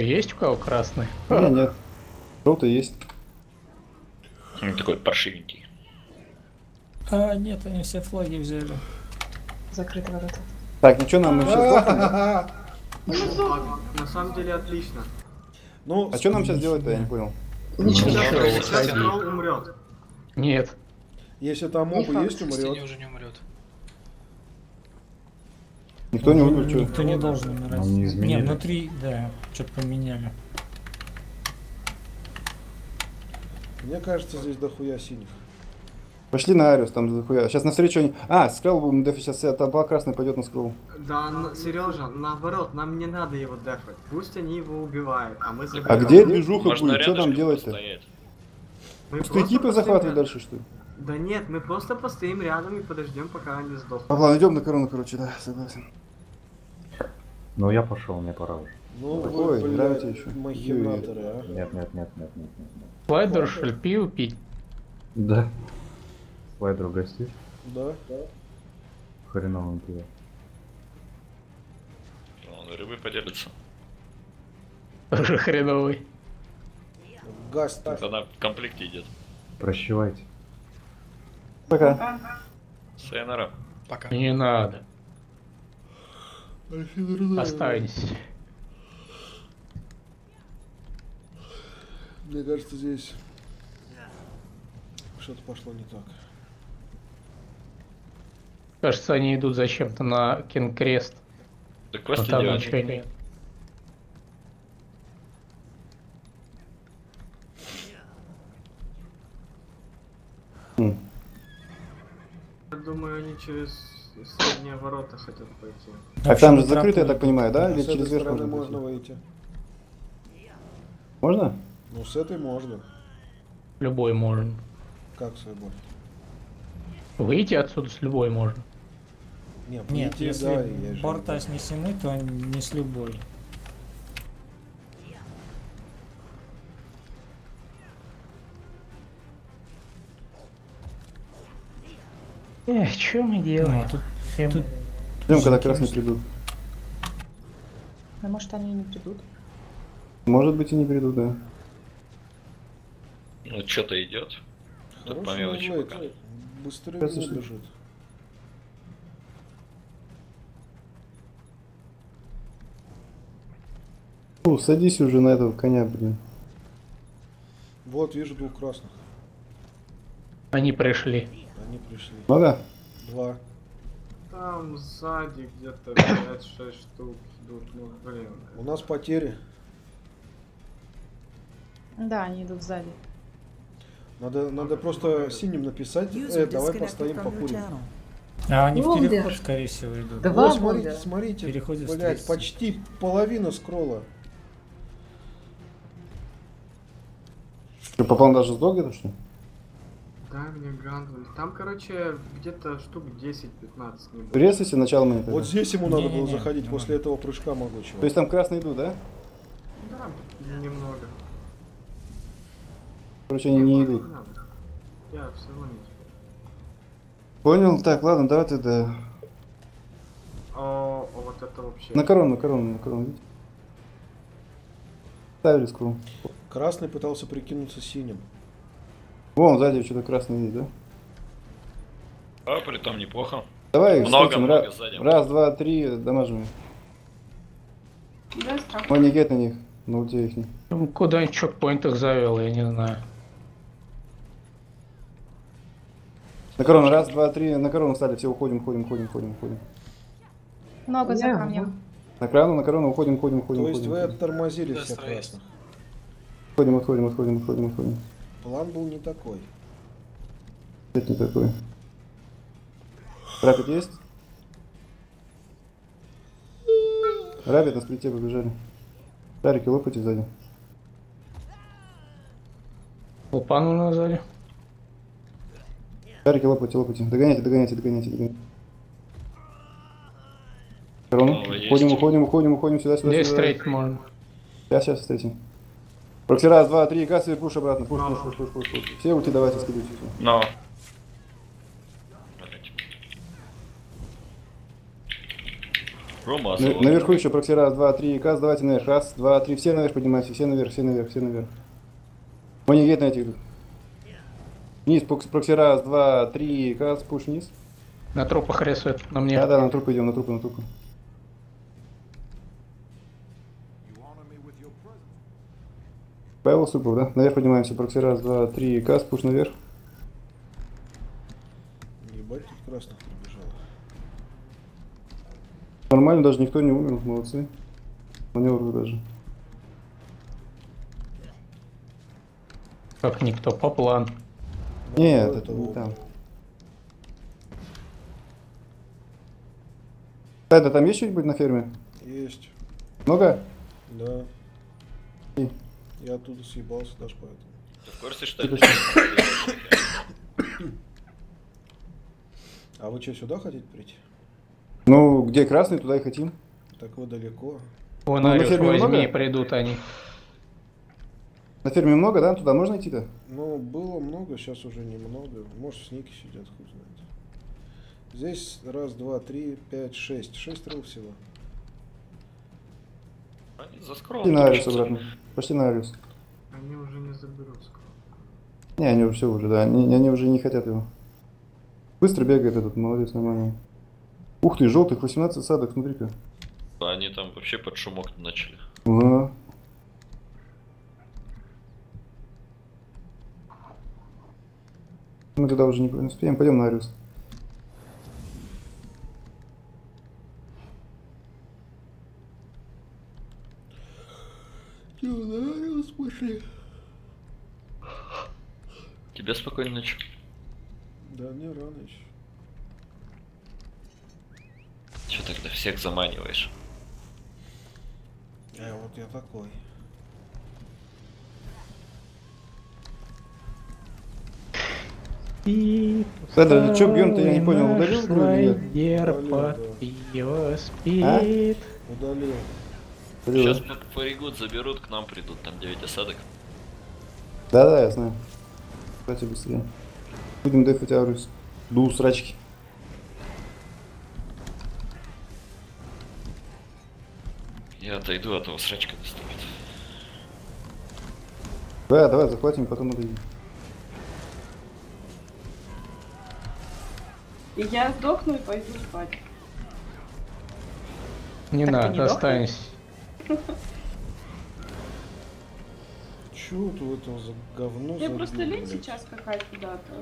Есть у кого красный?
Не, нет. Желтый есть.
Он такой паршивенький.
А, нет, они все флаги взяли.
Закрыты ворота.
Так, ничего нам?
А, на самом деле отлично.
Ну,
А что нам сейчас делать-то, я не понял.
Ничего.
Сейчас,
Ничего,
сейчас умрет.
Нет.
если там
факт.
есть,
Если не
умрет.
уже не умрет.
Никто не умер, что?
Никто не должен умирать.
Не изменили.
Не, внутри, да, что-то поменяли.
Мне кажется, здесь дохуя синих.
Пошли на Ариус, там захуя. Сейчас навстречу они... А, скролл будем дефить, сейчас толпа красная пойдет на скролл.
Да, Сережа, наоборот, нам не надо его дефать. Пусть они его убивают, а мы
А
забираем.
где движуха
Можно
будет? Что там делать-то? Пустые
постоим
захватывать
рядом.
дальше, что ли?
Да нет, мы просто постоим рядом и подождем, пока они сдохнут.
А, ладно, идем на корону, короче, да, согласен.
Ну я пошел, мне пора уже.
Ну,
Ой,
вы,
нравится
блядь,
еще.
махинаторы, а.
Нет, нет, нет, нет, нет, нет.
Слайдер, пиво пить?
Да. Слайдер угостишь?
Да?
Хреновым пиво.
Он рыбы поделится.
Тоже хреновый.
Газ так.
Она в комплекте идет.
Прощевайте.
Пока.
Сайонара.
Пока.
Не надо. Останься.
Мне кажется, здесь что-то пошло не так.
Кажется, они идут зачем-то на Кинкрест. Да
квест
там ничего нет.
Хм.
Я думаю, они через средние ворота хотят пойти.
А там же закрыто, я так понимаю, да?
А
Или через верх можно
можно выйти.
Можно?
Ну, с этой можно.
Любой можно.
Как с собой?
Выйти отсюда с любой можно.
Нет,
Нет, если
да,
борта снесены, то не с любой.
Эх, что мы делаем?
Ну, тут-
Всем-
тут
Ждем, когда красные придут.
А может они не придут?
Может быть и не придут, да.
Ну, что-то идет. Тут по мелочи пока.
Быстрее
Кажется,
бежит.
Ну, садись уже на этого коня, блин.
Вот, вижу двух красных.
Они пришли.
Они пришли.
Много?
Два.
Там сзади где-то 5-6 штук идут. Ну, блин.
У нас потери.
Да, они идут сзади.
Надо, надо просто синим написать, э, давай постоим покурим.
А они в
Бомбер.
переход, скорее всего, идут.
Да.
Вот,
Два
смотрите,
бомбера.
смотрите,
Переходит
блядь, почти половина скролла.
Что, попал даже сдох где-то, что ли?
Дай мне гандвель. Там, короче, где-то штук 10-15 не будет.
Резайся начало мне тогда.
Вот здесь ему надо было
Не-не-не,
заходить
не
после этого прыжка могучего.
То есть там красные идут, да?
Да, немного.
Короче, они не идут.
надо. Я все равно не
Понял? Так, ладно, давай тогда.
О, вот это вообще.
На корону, на корону, на корону. видите? Ставили скру.
Красный пытался прикинуться синим.
Вон, сзади что-то красное есть, да?
А, при том неплохо.
Давай,
Много, много
Ра-
сзади.
Раз, два, три, дамажим.
Да.
Они гет на них. На ульте их.
Ну, Куда-нибудь в чекпоинтах завел, я не знаю.
На корону, раз, два, три, на корону стали, все уходим, уходим, уходим, уходим, уходим.
Много за
Не,
камнем.
На корону, на корону, уходим, уходим, уходим,
То есть
уходим.
вы
уходим.
оттормозили
Да,
всех
строесть.
красных.
Уходим, отходим, отходим, отходим, отходим.
План был не такой.
Это не такое. Рапид есть? Рапид на сплите побежали. Шарики лопайте сзади.
Лупану назвали.
Шарики лопайте, лопайте. Догоняйте, догоняйте, догоняйте, догоняйте.
Есть.
Уходим, уходим, уходим, уходим сюда, сюда,
Здесь
сюда.
встретить можно.
Сейчас, сейчас встретим. Прокси, раз, два, три, газ и пуш обратно. Пуш, пуш, пуш, пуш, пуш, пуш. Все ульти давайте скидывайте.
Но. Рома,
На- наверху еще прокси, раз, два, три, газ, давайте наверх. Раз, два, три, все наверх поднимайте, все наверх, все наверх, все наверх. Они гет на этих. Вниз, прокси, прокси, раз, два, три, газ, пуш вниз.
На трупах рисует, на мне.
Да, да, на трупы идем, на трупы, на трупы. Павел Супов, да? Наверх поднимаемся, прокси, раз, два, три, газ, пуш наверх.
Ебать, тут красных пробежало.
Нормально, даже никто не умер, молодцы. Маневр даже.
Как никто, по плану.
Нет,
Вот
это не там. Это там есть что-нибудь на ферме?
Есть.
Много?
Да. Я оттуда съебался даже поэтому.
Ты в курсе, что это?
А вы что, сюда хотите прийти?
Ну, где красный, туда и хотим.
Так вы далеко.
Вон,
Ну, на ферме
возьми,
много?
придут они.
На ферме много, да? Туда можно идти-то?
Ну, было много, сейчас уже немного. Может, в снике сидят, хуй знает. Здесь раз, два, три, пять, шесть. Шесть рыл всего.
Они за
Почти
скроллом.
на Ариус обратно. Почти на Ариус.
Они уже не заберут скоро.
Не, они уже все уже, да. Они, они уже не хотят его. Быстро бегает этот, молодец, нормально. Ух ты, желтых 18 садок, смотри-ка.
Они там вообще под шумок начали.
Ага. Мы туда уже не не успеем, пойдем на Ариус.
Тебе спокойной ночи.
Да, не рано еще.
Че тогда всех заманиваешь?
А вот я такой.
И
Ладно, чё бьём-то, я не понял, удалил игру или нет?
Удалил, да. Удалил.
Сейчас Фаригут заберут, к нам придут, там 9 осадок.
Да-да, я знаю. Давайте быстрее. Будем дефать Аурус. Ду срачки.
Я отойду, а то вас срачка достанет.
Да, давай захватим, потом отойдем.
И я сдохну и пойду спать.
Не
Так
надо,
не
останься.
Чё вот у этого за говно
Я
забил,
просто лень
блядь?
сейчас скакать куда-то.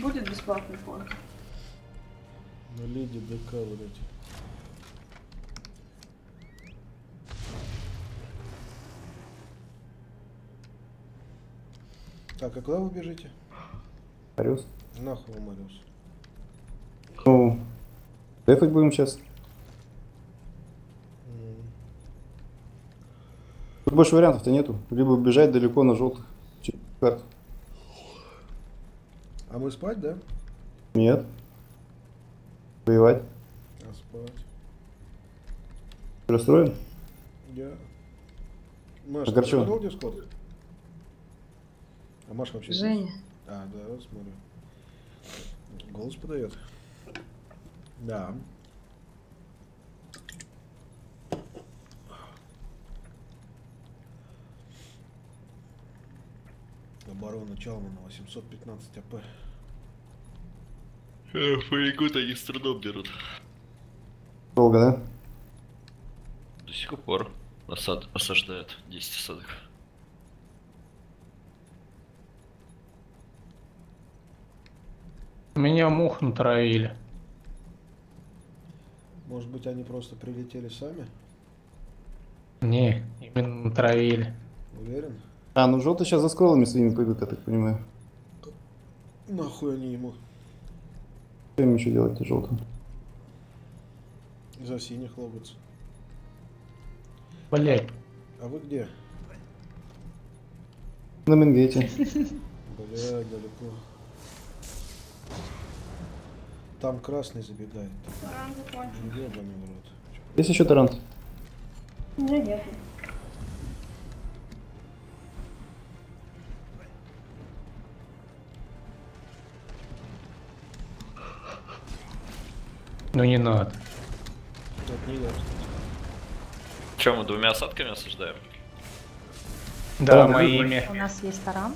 Будет бесплатный фон.
На леди ДК, блядь. Так, а куда вы бежите?
Ариус.
Нахуй Мариус.
Ну, дефать будем сейчас.
М,
Тут больше вариантов-то нету. Либо бежать далеко на желтых карт.
А мы спать, да?
Нет. Воевать.
А спать.
Расстроен?
Я. Маша, ты
Огорчён.
смотрел Дискорд? А Маша вообще здесь?
Женя.
А, да, вот смотрю. Голос подает. Да. Оборона Чалмана 815 АП.
Фаригут они с трудом берут.
Долго, да?
До сих пор осад, осаждают 10 осадок.
Меня мух натравили.
Может быть, они просто прилетели сами?
Не, именно натравили.
Уверен?
А, ну желтые сейчас за скроллами своими пойдут, я так понимаю.
Нахуй они ему?
Что им еще делать-то желтым?
За синих ловятся.
Блять.
А вы где?
На Менгейте.
Бля, далеко. Там красный забегает.
Таран закончен.
Есть еще тарант?
У меня нет.
Ну не надо.
Это не я, кстати.
Че, мы двумя осадками осаждаем?
Да,
Да,
моими.
У нас есть таран.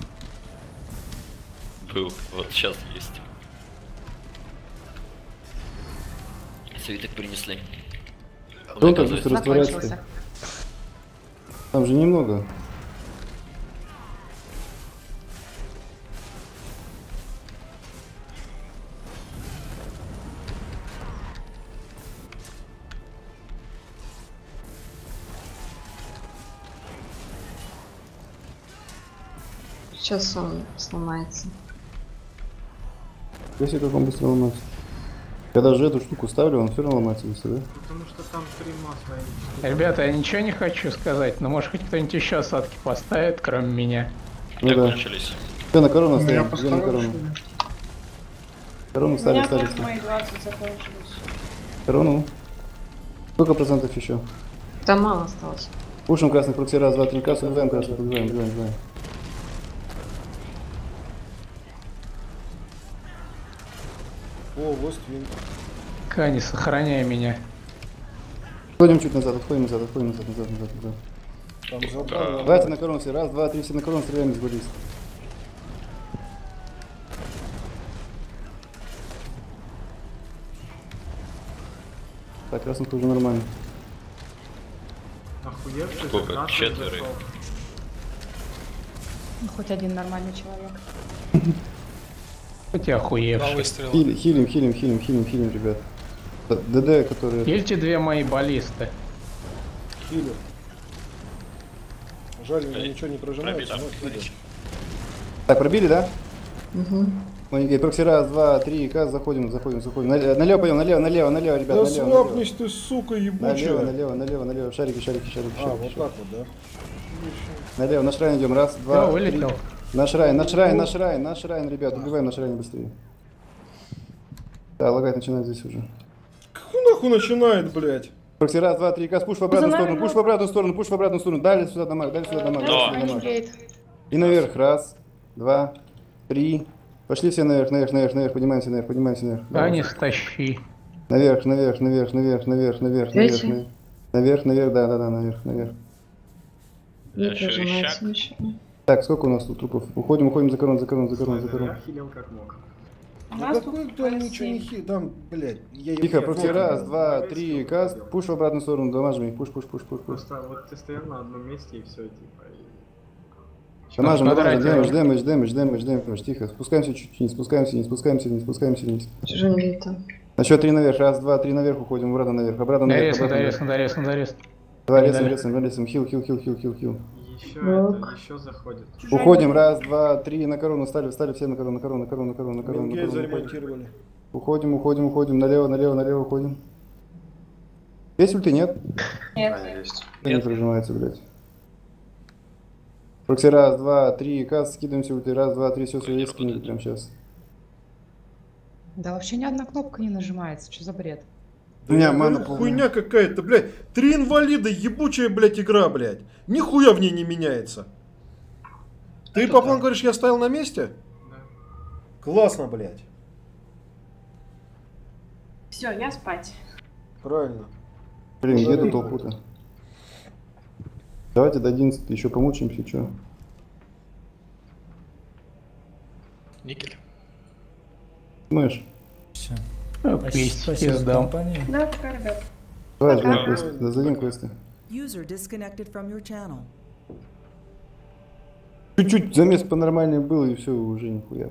Был. Вот сейчас есть. Свиток принесли.
Ну, так быстро растворяется. Там же немного.
Сейчас он сломается.
Если как он быстро ломается. Я даже эту штуку ставлю, он все равно ломается быстро, да?
Потому что там три масла.
Ребята, я ничего не хочу сказать, но может хоть кто-нибудь еще осадки поставит, кроме меня.
Ну да.
кончились?
Все на корону
Ну, я
ставим, все на корону. Корону ставим, ставим,
тоже
ставим.
мои 20 закончились.
Корону. Сколько процентов еще?
Там мало осталось.
Пушим красных прокси, раз, два, три, кассу, убиваем красных, убиваем, убиваем, убиваем.
О, Вествин.
Кани, сохраняй меня.
Отходим чуть назад, отходим назад, отходим назад, назад, назад, назад.
Там забрал.
Давайте на корону все, раз, два, три, все на корону стреляем из баллист. Так, красных уже нормально.
Охуевший,
Сколько? Четверо.
Ну, хоть один нормальный человек.
Два
охуевший.
Хилим, хилим, хилим, хилим, хилим, ребят. ДД, которые...
Хильте две мои баллисты.
Хилер. Жаль, него ничего не прожимается,
Пробили.
Так, пробили, да?
Угу.
Манигейт, прокси, раз, два, три, каз, заходим, заходим, заходим. Налево, налево пойдем, налево, налево, налево, ребят,
Да
налево, налево.
слабнись ты, сука,
Налево,
ебучая.
налево, налево, налево, шарики, шарики, шарики,
А,
шарики.
вот так вот, да?
Налево, на shrine идем, раз, два,
Всё,
три.
вылетел.
На shrine, на shrine, на shrine, на shrine, ребят, убиваем на shrine е быстрее. Да, лагать начинает здесь уже.
Какой нахуй начинает, блядь?
Прокси, раз, два, три, cast, push в обратную сторону, push в обратную сторону, push в обратную сторону. Дали сюда дамаг, дали сюда дамаг, дали
Да.
сюда дамаг. И наверх, раз, два, три. Пошли все наверх, наверх, наверх, наверх, поднимаемся наверх, поднимаемся наверх. Давай.
Таня, стащи.
Наверх, наверх, наверх, наверх, наверх, наверх, наверх, наверх. Наверх, наверх, да, да, да, наверх, наверх.
Я
Нет,
Так, сколько у нас тут трупов? Уходим, уходим за корон, за корон, за корон, за корон.
Я хилил как мог.
У
Да какой там
плюс
ничего не хи... Там, блядь, я...
Тихо, прокси,
я-
раз, два, три, каст, пуш в обратную сторону, дамажим их, пуш, пуш, пуш, пуш, пуш.
Просто вот ты стоял на одном месте и все, типа. и-
дамажим,
Потратил.
дэмэдж, дэмэдж, дэмэдж, дэмэдж, дэмэдж, тихо. Спускаемся чуть-чуть вниз, спускаемся вниз, спускаемся вниз, спускаемся вниз.
Чужим гейтом.
На счет три наверх, раз, два, три наверх, уходим, обратно наверх, обратно наверх, обратно наверх.
дорез, дорез, дорез.
Два, лесом,
Далее.
лесом, лесом, хил, хил, хил, хил, хил, хил.
Еще
Так.
это, еще заходит.
Уходим, раз, два, три, на корону, стали, встали все на корону, на корону, на корону, на корону, на корону,
Мингейт
корону.
заремонтировали.
Уходим, уходим, уходим, налево, налево, налево, уходим. Есть ульты, нет?
Нет.
Не прижимается, блядь. Прокси, раз, два, три, каз, скидываемся ульты, раз, два, три, все, все, есть, скинули прямо сейчас.
Да вообще ни одна кнопка не нажимается. Что за бред?
У меня
Я
мана полная.
Хуйня какая-то, блядь. Три инвалида, ебучая, блядь, игра, блядь. Нихуя в ней не меняется. Ты, Паплан, говоришь, я стоял на месте?
Да.
Классно, блядь.
Все, я спать.
Правильно.
Блин, где тут толпу-то? Давайте до 11 еще помучаемся, что?
Никель.
Думаешь?
Все. За
пиздам.
компанию.
Да, пока, ребят.
Давай,
Пока.
ждем квесты.
User disconnected from your channel.
Чуть-чуть замес по-нормальному был, и все, уже нихуя.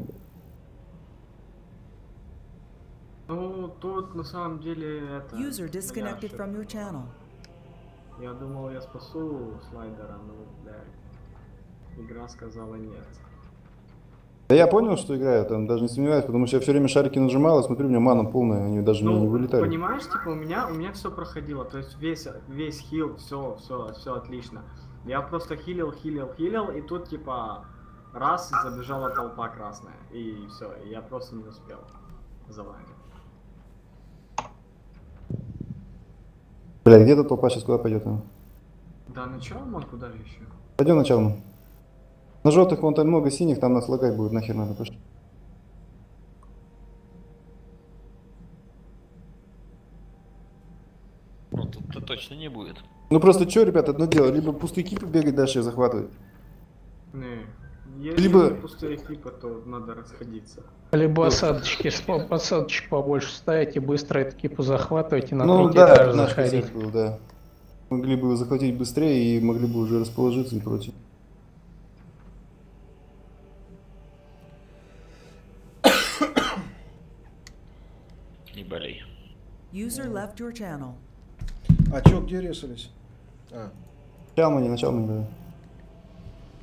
Ну, тут на самом деле это...
User disconnected from your channel.
Я думал, я спасу слайдера, но, бля, игра сказала нет.
Да я понял, что играю, там даже не сомневаюсь, потому что я все время шарики нажимал, и смотрю, у меня мана полная, они даже мне не
Ну,
вылетали.
понимаешь, типа, у меня, у меня все проходило, то есть весь, весь хил, все, все, все отлично. Я просто хилил, хилил, хилил, и тут, типа, раз, и забежала толпа красная, и все, я просто не успел за вами.
Бля, где-то толпа сейчас куда пойдет? А?
Да, начало, мон, куда же еще?
Пойдем начало. На желтых вон там много синих, там нас лагать будет, нахер надо, пошли.
Ну, тут-то точно не будет.
Ну просто что, ребят, одно дело, либо пустые кипы бегать дальше и захватывать.
Не, если
Либо-
пустые клипы, то надо расходиться.
Либо осадочки, посадочек побольше ставить и быстро эту кипу захватывать и на
ну
третий
да,
этаж заходить.
был, да. Могли бы захватить быстрее и могли бы уже расположиться и прочее.
Не болей.
User left your channel.
А чё, где резались? А,
Начало мне, начало мне, да.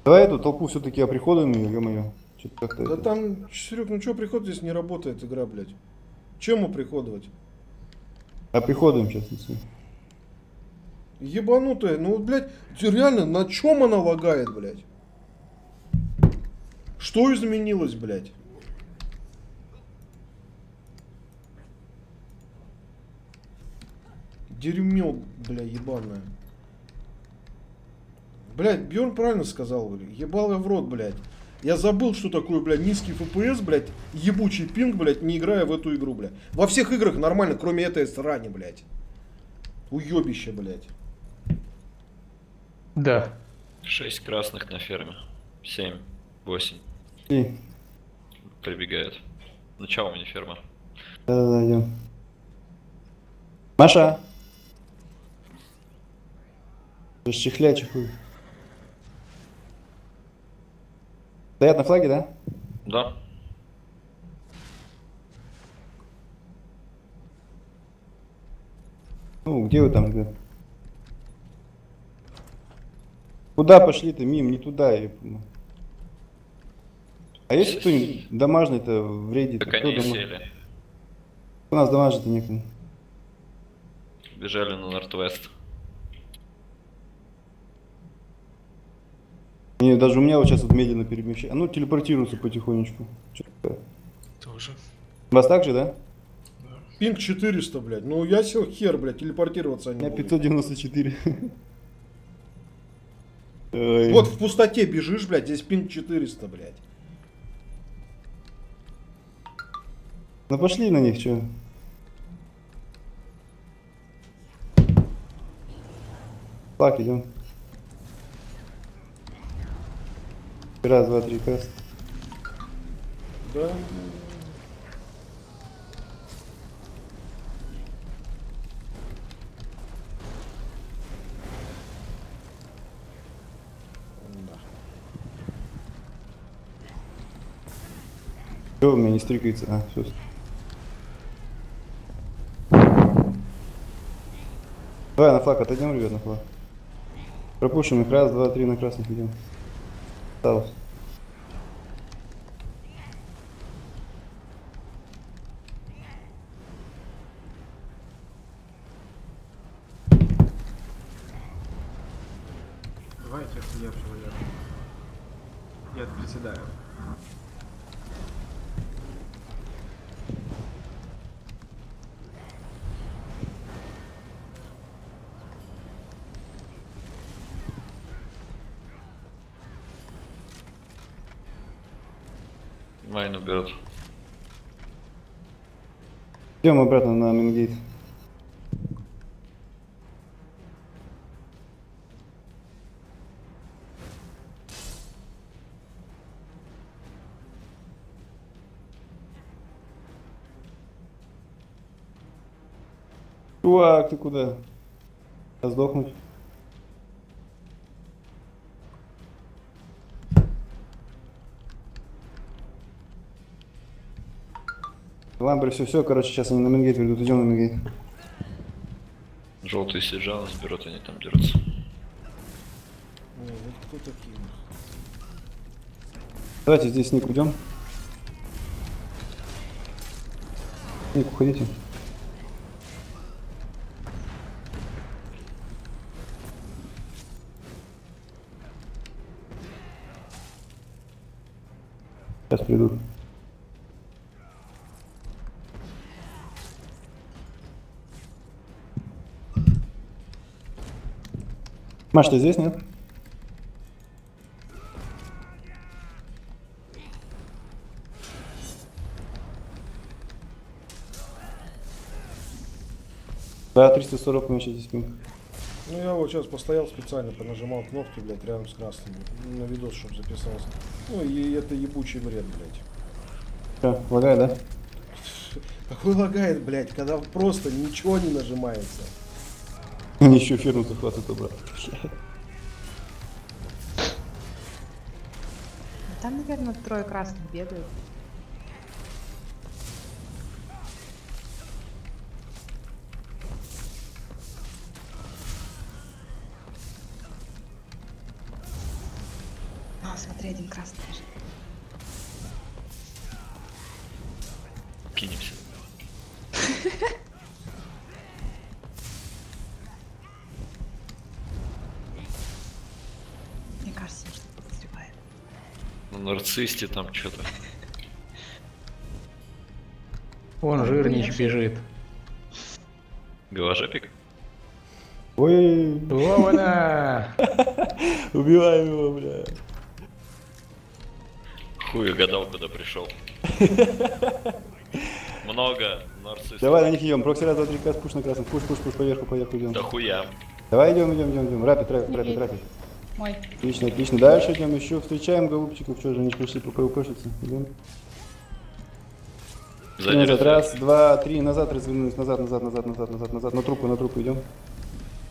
Давай эту толпу все-таки оприходуем ее, ё-моё. Что-то как-то
да
это-
там, Серег, ну чё, приход здесь не работает игра, блядь. Чем уприходовать?
Оприходуем сейчас, если.
Ебанутая, ну, блядь, реально, на чем она лагает, блядь? Что изменилось, блядь? Дерьмо, бля, ебаное. Блядь, Бьорн правильно сказал, блядь. Ебал я в рот, блядь. Я забыл, что такое, блядь, низкий FPS, блядь, ебучий пинг, блядь, не играя в эту игру, блядь. Во всех играх нормально, кроме этой срани, блядь. Уебище, блядь.
Да.
Шесть красных на ферме. Семь, восемь.
И,
Прибегают. Начало мне ферма.
да-да-да, идем. Маша! Расчехляй хуй. Стоят на флаге, да?
Да.
Ну, где вы там, где? Куда пошли ты, мим, не туда, я... А есть кто-нибудь дамажный-то в рейде?
Так
Кто
они
дама-
сели.
У нас дамажит-то некому.
Бежали на Нортвест.
Не, даже у меня вот сейчас вот медленно перемещается. А ну телепортируется потихонечку.
Тоже.
У вас так же, да?
Пинг 400, блядь. Ну я сел хер, блядь, телепортироваться
У
не
меня
могу.
594. Ой.
Вот в пустоте бежишь, блядь, здесь пинг 400, блядь.
Ну пошли на них, чё? Так, идем. Раз, два, три, каст.
Да.
Что у меня не стрикается? А, все. Давай на флаг отойдем, ребят, на флаг. Пропушим их. Раз, два, три, на красных идем. Осталось.
Давай я тебя удерживаю, я. Я приседаю.
Берут.
Идем обратно на Мингейт. Чувак, ты куда? Сдохнуть? Ламбер, все, все, короче, сейчас они на Мингейт ведут, идем на Мингейт.
Желтые Сиджанус берут, они там дерутся.
Не, вот кто такие?
Давайте здесь Ник уйдем. Ник, уходите. Маш, ты здесь, нет? Да, 340 у меня сейчас здесь пинг.
Ну я вот сейчас постоял специально, понажимал кнопки, блядь, рядом с красным. На видос, чтобы записался. Ну и это ебучий бред, блядь.
Что, лагает, да?
Какой лагает, блядь, когда просто ничего не нажимается.
Еще ферму захватывают обратно.
Там, наверное, трое красных бегают.
На нарцисте там что-то.
Вон жирнич бежит.
Голожепик?
Ой,
Вована!
убиваем его, бля.
Хуй угадал, куда пришел. Много нарциссов.
Давай на них идем. Прокси раз, два, три, пуш на красном. Пуш, пуш, пуш, поверху, поверху идем.
Да хуя.
Давай идем, идем, идем, идем. Рапид, рапид, рапид, рапид.
Мой.
Отлично, отлично. Дальше идем еще. Встречаем голубчиков. Что же, они пришли по ПВПшиться. Идем.
Сзади
назад. Раз, два, три. Назад развернулись. Назад, назад, назад, назад, назад, назад. На трупу, на трупу идем.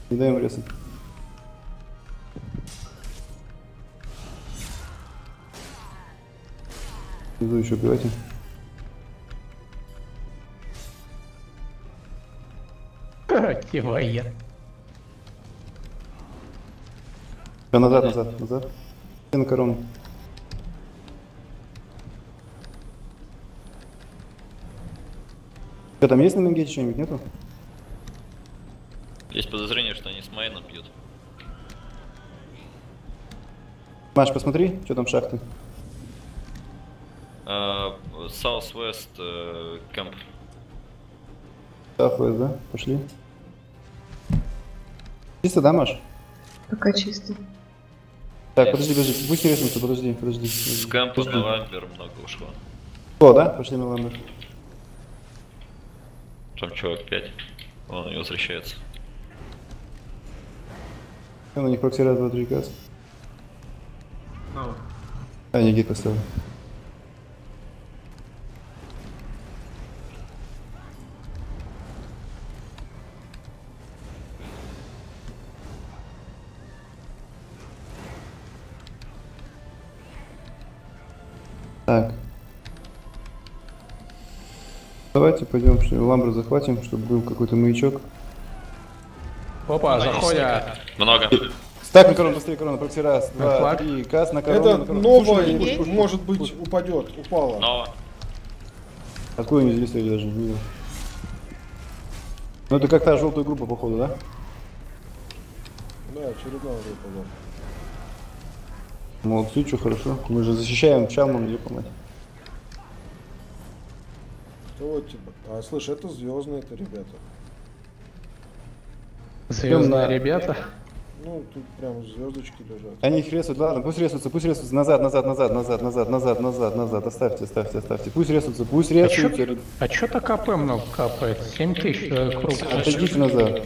Не даем резать. Внизу еще убивайте.
Кивая.
Типа Все, назад, назад, назад. Все на корону. Что, там есть на Менгете что-нибудь, нету?
Есть подозрение, что они с майна бьют.
Маш, посмотри, что там шахты.
Uh, Southwest uh, Camp.
Southwest, да? Пошли. Чисто, да, Маш?
Пока чисто.
Так, подожди, подожди, пусть резнутся, подожди, подожди.
С Кэмпа на Ламбер много ушло.
О, да? Пошли на ламбер.
Там чувак 5. Он не возвращается.
Что на них прокси раз, два, три, кас.
Ну,
А, не гейт поставил. Давайте пойдем, что ламбру захватим, чтобы был какой-то маячок.
Опа, заходят.
Много.
Так, на корону, быстрее корона, прокси раз, два,
флаг.
три, кас, на корону,
Это
на корону.
новое,
Пуш, пуш, пуш,
может быть, упадет, упало.
Ново.
Откуда они здесь стоят даже, не видел. Ну это как та желтая группа, походу, да?
Да, очередная группа, да.
Молодцы, что хорошо. Мы же защищаем Чалман, где помать.
Что у тебя? Типа, а, слышь, это звездные это ребята.
Звездные ребята?
Ну, тут прям звездочки лежат.
Они их резут, ладно, пусть резутся, пусть резутся, Назад, назад, назад, назад, назад, назад, назад, назад. Оставьте, оставьте, оставьте. Пусть резутся, пусть
ресутся. А
что
а чё так АП много капает? 7000 тысяч э, круг.
Отойдите назад.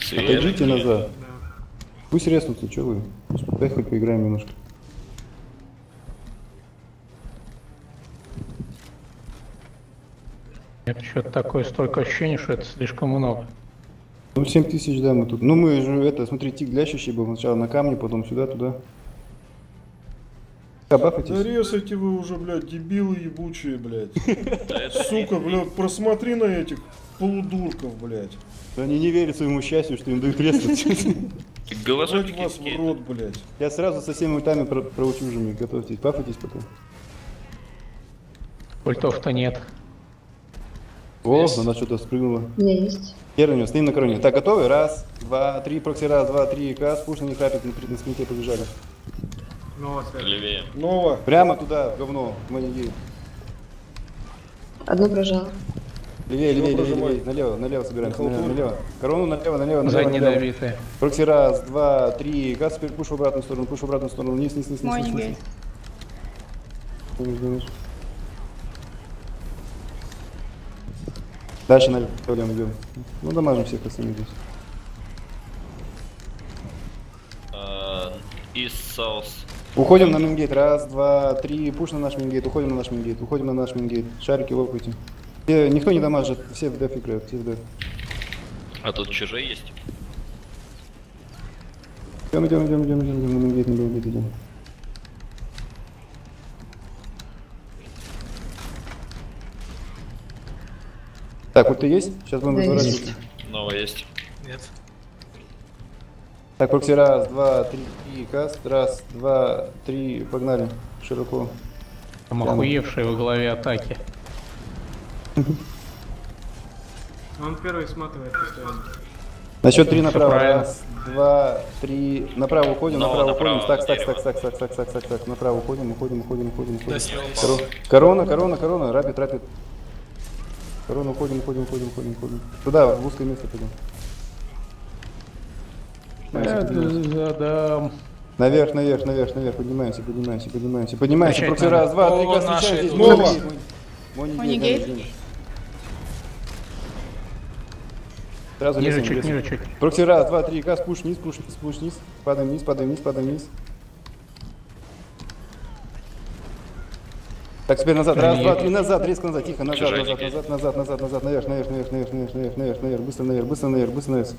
Свет.
Отойдите назад. Пусть резнутся, что вы? Пусть хоть поиграем немножко.
Это что-то такое, столько ощущений, что это слишком много.
Ну 7 тысяч, да, мы тут. Ну мы же, это, смотри, тик длящий был сначала на камне, потом сюда, туда.
Да
Бафайтесь.
резайте вы уже, блядь, дебилы ебучие, блядь.
Да
Сука, блядь, просмотри на этих полудурков, блядь.
Они не верят своему счастью, что им дают.
Глазок
Блядь, вас в рот, блядь.
Я сразу со всеми ультами про- проучу же, готовьтесь, бафайтесь потом.
Ультов-то нет.
О, она что-то спрыгнула.
Есть.
Первый у него, стоим на короне. Так, готовы? Раз, два, три, прокси, раз, два, три, кас, пуш на них рапид, на, на спинте побежали.
вот, Свет.
Левее.
Ново.
Прямо туда, в говно, в манигей.
Одну прожал.
Левее, левее, левее,
прожимай.
левее, налево, налево собираемся, налево, налево. Корону налево, налево, налево,
Задние
налево.
добитые.
Прокси, раз, два, три, газ, теперь пуш в обратную сторону, пуш в обратную сторону, вниз, вниз, вниз, вниз, вниз, вниз, Дальше налево идем. Ну, дамажим всех остальных здесь.
А, East South.
Уходим на мингейт. Раз, два, три. Пуш на наш мингейт. Уходим на наш мингейт. Уходим на наш мингейт. Шарики лопайте. Никто не дамажит. Все в деф играют. Все в деф.
А тут чужие есть?
Идем, идем, идем, идем, идем, идем. На мингейт, на мингейт идем. Так, вот ты есть? Сейчас будем
Да,
разворачиваться.
есть.
Ново есть.
Нет.
Так, прокси, раз, два, три, три, каст. Раз, два, три. Погнали. Широко.
Там охуевшие во главе атаки.
Он первый сматывает постоянно.
На счет три направо. Раз, два, три. Направо уходим, направо
направо,
уходим. Так, так, так, так, так, так, так, так, так. Направо уходим, уходим, уходим, уходим, уходим. Корона, корона, корона, рапид, рапид. Корона, уходим, уходим, уходим, уходим, уходим. Туда, в узкое место пойдем.
Задам.
Наверх, наверх, наверх, наверх, поднимаемся, поднимаемся, поднимаемся, поднимаемся.
Надо.
раз, два, три, газ,
наши
негейт. да, Сразу
Ниже чуть, ниже чуть.
Прокси, раз, два, три, газ, пуш, вниз, пуш, вниз, пуш, вниз. Падаем вниз, падаем вниз, падаем вниз. Так, теперь назад. Раз, два, три, назад, резко назад, тихо, назад, назад, назад, назад, назад, назад, наверх, наверх, наверх, наверх, наверх, наверх, наверх, наверх, быстро наверх, быстро наверх, быстро наверх.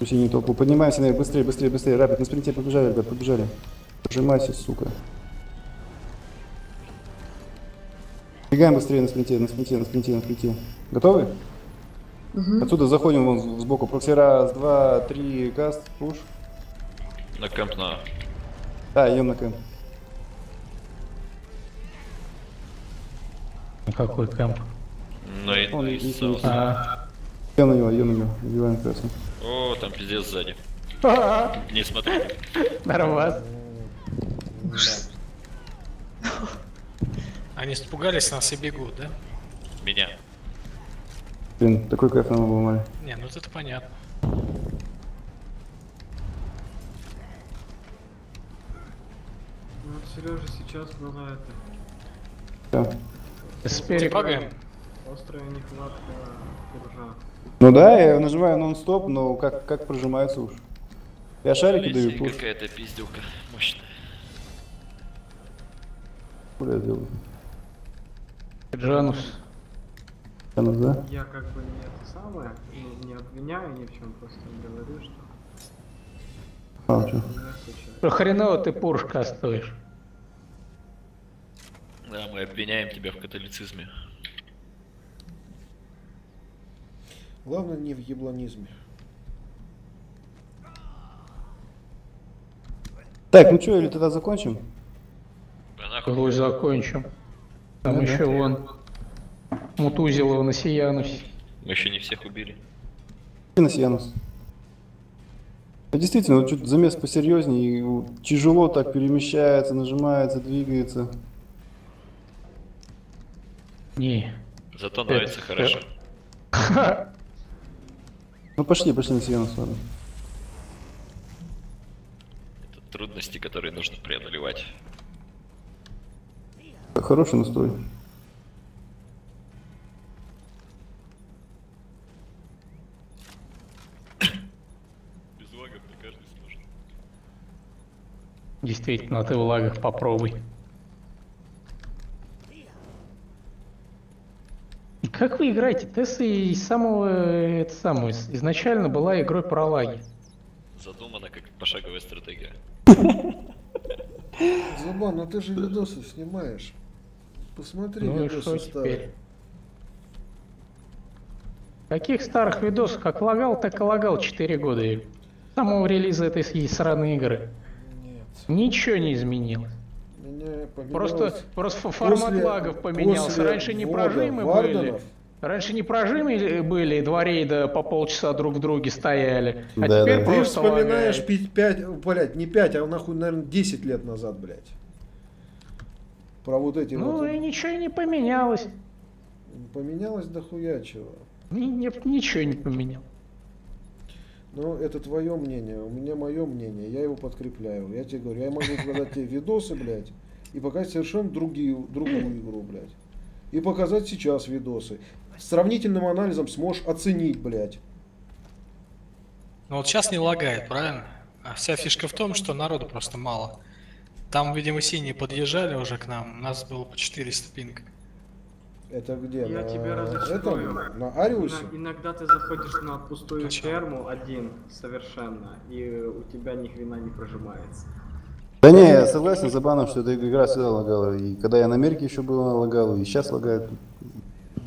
Пусть не толпу. Поднимаемся наверх, быстрее, быстрее, быстрее. Рапид, на спринте побежали, ребят, побежали. Прижимайся, сука. Бегаем быстрее на спринте, на спринте, на спринте, на спринте. Готовы? Отсюда заходим вон сбоку. Прокси, раз, два, три, cast, push.
На camp на...
Да, идем на camp.
Какой camp?
Ну и,
Он
ну и
не- не-
South.
А,
Я на него, я на него. Убиваем красный.
О, там пиздец сзади. Не смотри.
Нормас.
Они испугались нас и бегут, да?
Меня.
Блин, такой кайф нам обломали.
Не, ну это понятно.
Ну, вот Сережа сейчас была это
Всё.
Спереди.
Острая нехватка куржа.
Ну да, я нажимаю нон-стоп, но как, как прожимается уж. Я шарики даю,
Блин,
пуш.
какая-то пиздюка мощная.
Что я делаю?
Джанус.
Там, да?
Я как бы не это самое, не, не обвиняю ни в чем, просто говорю, что
А,
случается.
Что хреново ты пуршка стоишь?
Да, мы обвиняем тебя в католицизме.
Главное не в ебланизме.
Так, ну что, или тогда закончим?
Какой закончим. Там
да.
еще вон Мутузилова на Сиянусе.
Мы еще не всех убили.
На Сианус. А Действительно, вот что-то замес посерьезнее, тяжело так перемещается, нажимается, двигается.
Не.
Зато нравится хорошо.
Ну пошли, пошли на Сианус, ладно.
Это трудности, которые нужно преодолевать.
Хороший настрой.
Без лагов каждый сможет.
Действительно, ты в лагах попробуй. Как вы играете? Тесс из самого, э, это самое, изначально была игрой про лаги.
Задумано как пошаговая стратегия.
Зубан, ну ты же видосы снимаешь. Посмотри
Ну
видосы старые.
теперь? Каких старых видосов? Как лагал, так и лагал 4 года. С самого релиза этой сраной игры.
Нет.
Ничего не изменилось.
Меня поменялось-
Просто, просто формат
после-
лагов поменялся.
после
Раньше не прожимы были. Раньше не прожимы были, два рейда по полчаса друг в друге стояли. А
Да,
теперь
да.
Ты
просто
вспоминаешь
лагает.
пи- пять, блядь, не 5, а нахуй, наверное, 10 лет назад, блядь. Про вот эти
Ну
вот.
и ничего и не поменялось.
Поменялось дохуя чего.
Ни- ничего не поменялось.
Ну, это твое мнение, у меня мое мнение, я его подкрепляю. Я тебе говорю, я могу показать тебе видосы, блядь, и показать совершенно другие, другую игру, блядь. И показать сейчас видосы. С сравнительным анализом сможешь оценить, блядь.
Ну вот сейчас не лагает, правильно? А вся фишка в том, что народу просто мало. Там, видимо, синие подъезжали уже к нам, у нас было по 400 пинг.
Это где?
Я
на
тебя разочарую.
этом? На Ариусе?
Ина- Иногда ты заходишь на пустую ферму один совершенно, и у тебя ни хрена не прожимается.
Да не, я согласен за баном, что эта игра всегда лагала. И когда я на Америке еще был, она лагала, и сейчас лагает.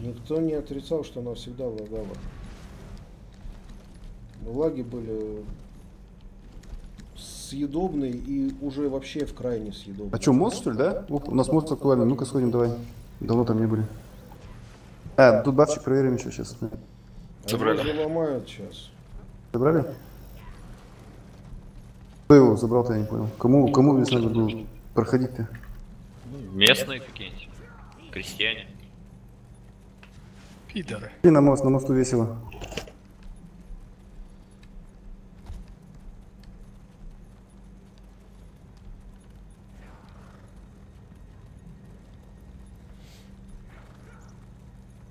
Никто не отрицал, что она всегда лагала. Лаги были съедобные и уже вообще в крайне съедобные.
А что, мост что ли, да? Ух, у нас мост актуальный, ну-ка сходим давай. Давно там не были. А, тут бафчик проверим еще сейчас.
Забрали.
Они ломают сейчас.
Забрали? Кто его забрал-то, я не понял. Кому, кому здесь надо было проходить-то?
Местные какие-нибудь. Крестьяне.
Пидоры.
И на мост, на мосту весело.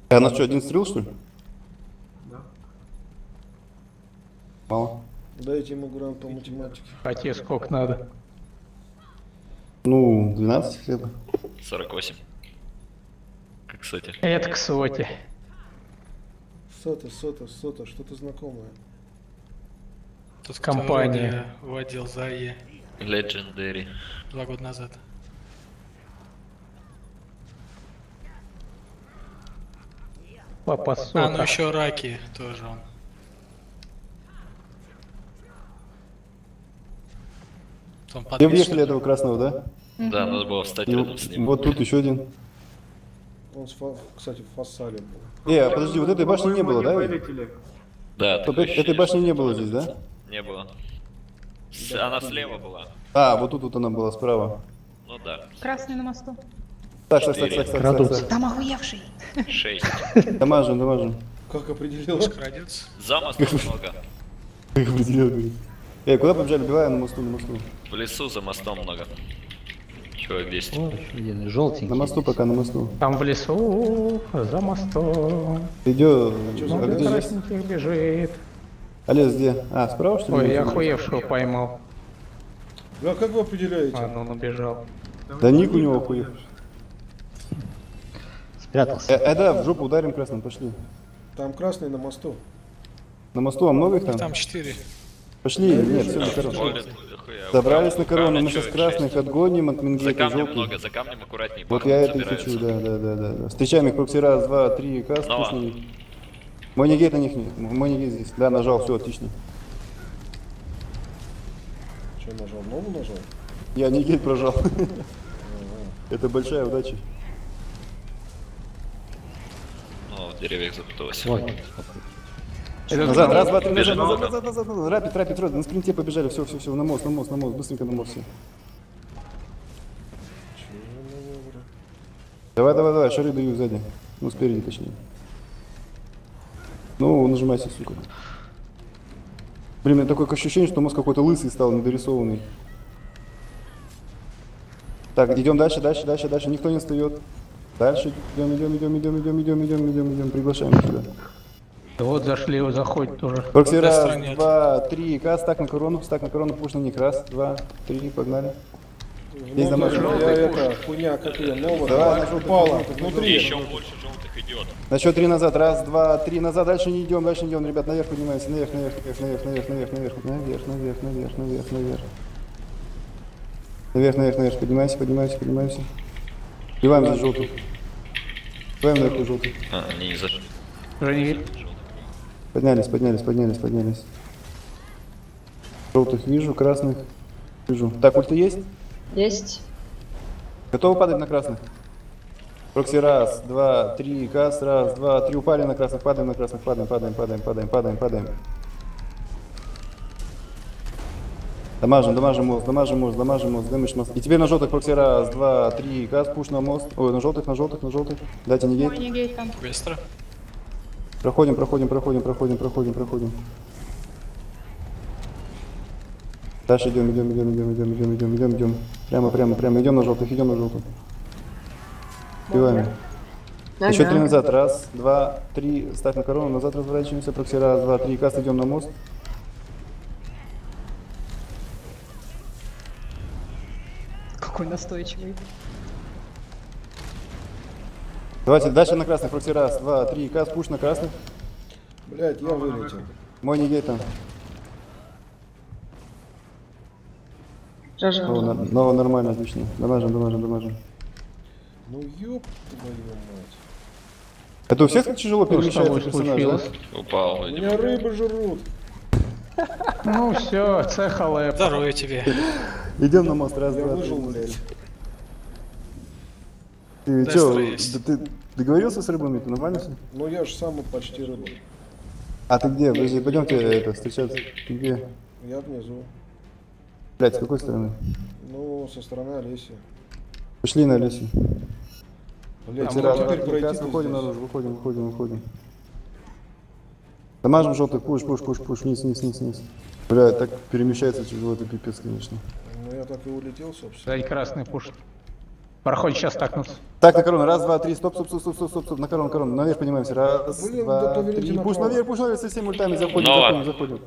А нас что, один стрел, что ли?
Да.
Мало.
Дайте ему грант по математике.
А тебе сколько надо?
Ну, 12 хлеба.
48. Как, кстати.
Это к соте.
Сота, сота, сота, что-то знакомое.
Тут
Компания.
вводил за Е
Legendary.
два года назад.
Папа
А, ну
сота.
еще раки тоже он. Там
Где
подпишет.
въехали этого красного, да?
Да, надо было встать
И
рядом
вот,
с ним.
вот тут еще один.
Он, кстати, в фасале был.
Э, а подожди, вот этой башни не было, да?
Вылетели.
Да,
этой- башни не было здесь, да?
Не было. С- Она слева была.
А, вот тут вот она была справа.
Ну да.
Красный на мосту.
Так, так, так, так, так, так.
Там охуевший.
Шесть.
Дамажим, дамажим.
Как определила?
Крадется.
За мостом много.
Как определил, говорит. Эй, куда побежали? Убиваем на мосту, на мосту.
В лесу за мостом много. Человек 10.
Желтенький.
На мосту пока, на мосту.
Там в лесу, за мостом.
Идет.
за
А где
красненьких бежит.
А лес где? А, справа что ли?
Ой, я охуевшего поймал.
А как вы определяете?
А, ну он убежал.
Да ник у него хуев.
Спрятался.
Э, э, да, в жопу ударим красным, пошли.
Там красный на мосту.
На мосту, а много их там?
Там четыре.
Пошли, нет, все, на корону. Собрались на корону, мы сейчас красных
шесть.
отгоним от
За
Мингейта
камнем
желтых.
много, за камнем аккуратней.
Вот я это и хочу, да, да, да, да. Встречаем их прокси раз, два, три, на них. Мой негейт на них нет, мой негейт здесь. Да, нажал, все, отлично.
Что нажал? Нову нажал?
Я негейт прожал. Это большая удача.
Ну, в деревьях запуталась.
Назад, раз, два, три, назад, назад, назад, назад, назад. Рапид, рапид, рапид, на спринте побежали, все, все, все, на мост, на мост, на мост, быстренько на мост все. Давай, давай, давай, шары даю сзади. Ну, спереди точнее. Ну, нажимайся, сука. Блин, у меня такое ощущение, что мозг какой-то лысый стал, недорисованный. Так, идем дальше, дальше, дальше, дальше. Никто не встает. Дальше идем, идем, идем, идем, идем, идем, идем, идем, идем. Приглашаем сюда.
Да вот зашли, вот заходит тоже.
Прокси, раз,
странят?
два, три, кас, стак на корону, стак на корону, пуш на них, раз, два, три, погнали. Здесь
Ну,
домашний.
я это, хуйня, как ее, Нова,
Давай,
давай,
на
упала, внутри.
еще больше желтых идет.
На счет три назад, раз, два, три, назад, дальше не идем, дальше не идем, ребят, наверх поднимаемся, наверх, наверх, наверх, наверх, наверх, наверх, наверх, наверх, наверх, наверх, наверх, наверх. Наверх, наверх, наверх, поднимаемся, поднимаемся, поднимаемся. Убиваем здесь желтый. Убиваем наверху желтый.
А, не зашли.
Женя,
Поднялись, поднялись, поднялись, поднялись. Желтых вижу, красных вижу. Так, ульты есть?
Есть.
Готовы падать на красных? Прокси раз, два, три, кас, раз, два, три, упали на красных, падаем на красных, падаем, падаем, падаем, падаем, падаем, падаем. Дамажим, дамажим мост, дамажим мост, дамажим мост, дэмэдж мост. И теперь на желтых прокси раз, два, три, кас, пуш на мост. Ой, на желтых, на желтых, на желтых. Дайте не
там.
Быстро.
Проходим, проходим, проходим, проходим, проходим, проходим. Дальше идем, идем, идем, идем, идем, идем, идем, идем, идем. Прямо, прямо, прямо. Идем на желтых, идем на желтых. Убиваем.
Да,
Еще
да.
три назад. Раз, два, три. Ставь на корону. Назад разворачиваемся. Прокси. Раз, два, три. Каст. Идем на мост.
Какой настойчивый.
Давайте дальше на красных. Прокси. Раз, два, три. Каст. Пуш на красных.
Блять, я вылетел.
Мой негейт там. Нар- ну, нормально, отлично. Дамажим, дамажим, дамажим.
Ну ёб твою мать.
Это у всех так тяжело
что с
перемещается
тобой
персонаж,
случилось?
да?
Упал,
Меня
видимо.
рыбы жрут.
Ну все, цеха лэп.
Здоровья тебе.
Идем на мост. Раз,
Я
два,
выжил,
три. Ты
Да,
чё,
стресс.
д- ты договорился с рыбами? Ты нормально все?
Ну я же сам почти рыба.
А ты где? Подожди, пойдемте это, встречаться. Ты где?
Я внизу.
Блять, с какой стороны?
Ну, со стороны Олеси.
Пошли на лесе.
Блять,
Эти
ну
раз,
теперь пройти
раз, выходим наружу, выходим, выходим, выходим. Дамажим желтый, пуш, пуш, пуш, пуш, вниз, вниз, вниз, вниз. Бля, так перемещается тяжело, это пипец, конечно.
Ну я так и улетел, собственно.
Сзади красный пуш. Проходит сейчас такнут.
Так, на корону. Раз, два, три. Стоп, стоп, стоп, стоп, стоп, стоп, стоп. На корону, корону. Наверх поднимаемся. Раз,
Блин,
два,
да,
три.
Пусть
наверх, пусть наверх. Со всеми ультами заходим,
ну
заходим, заходим.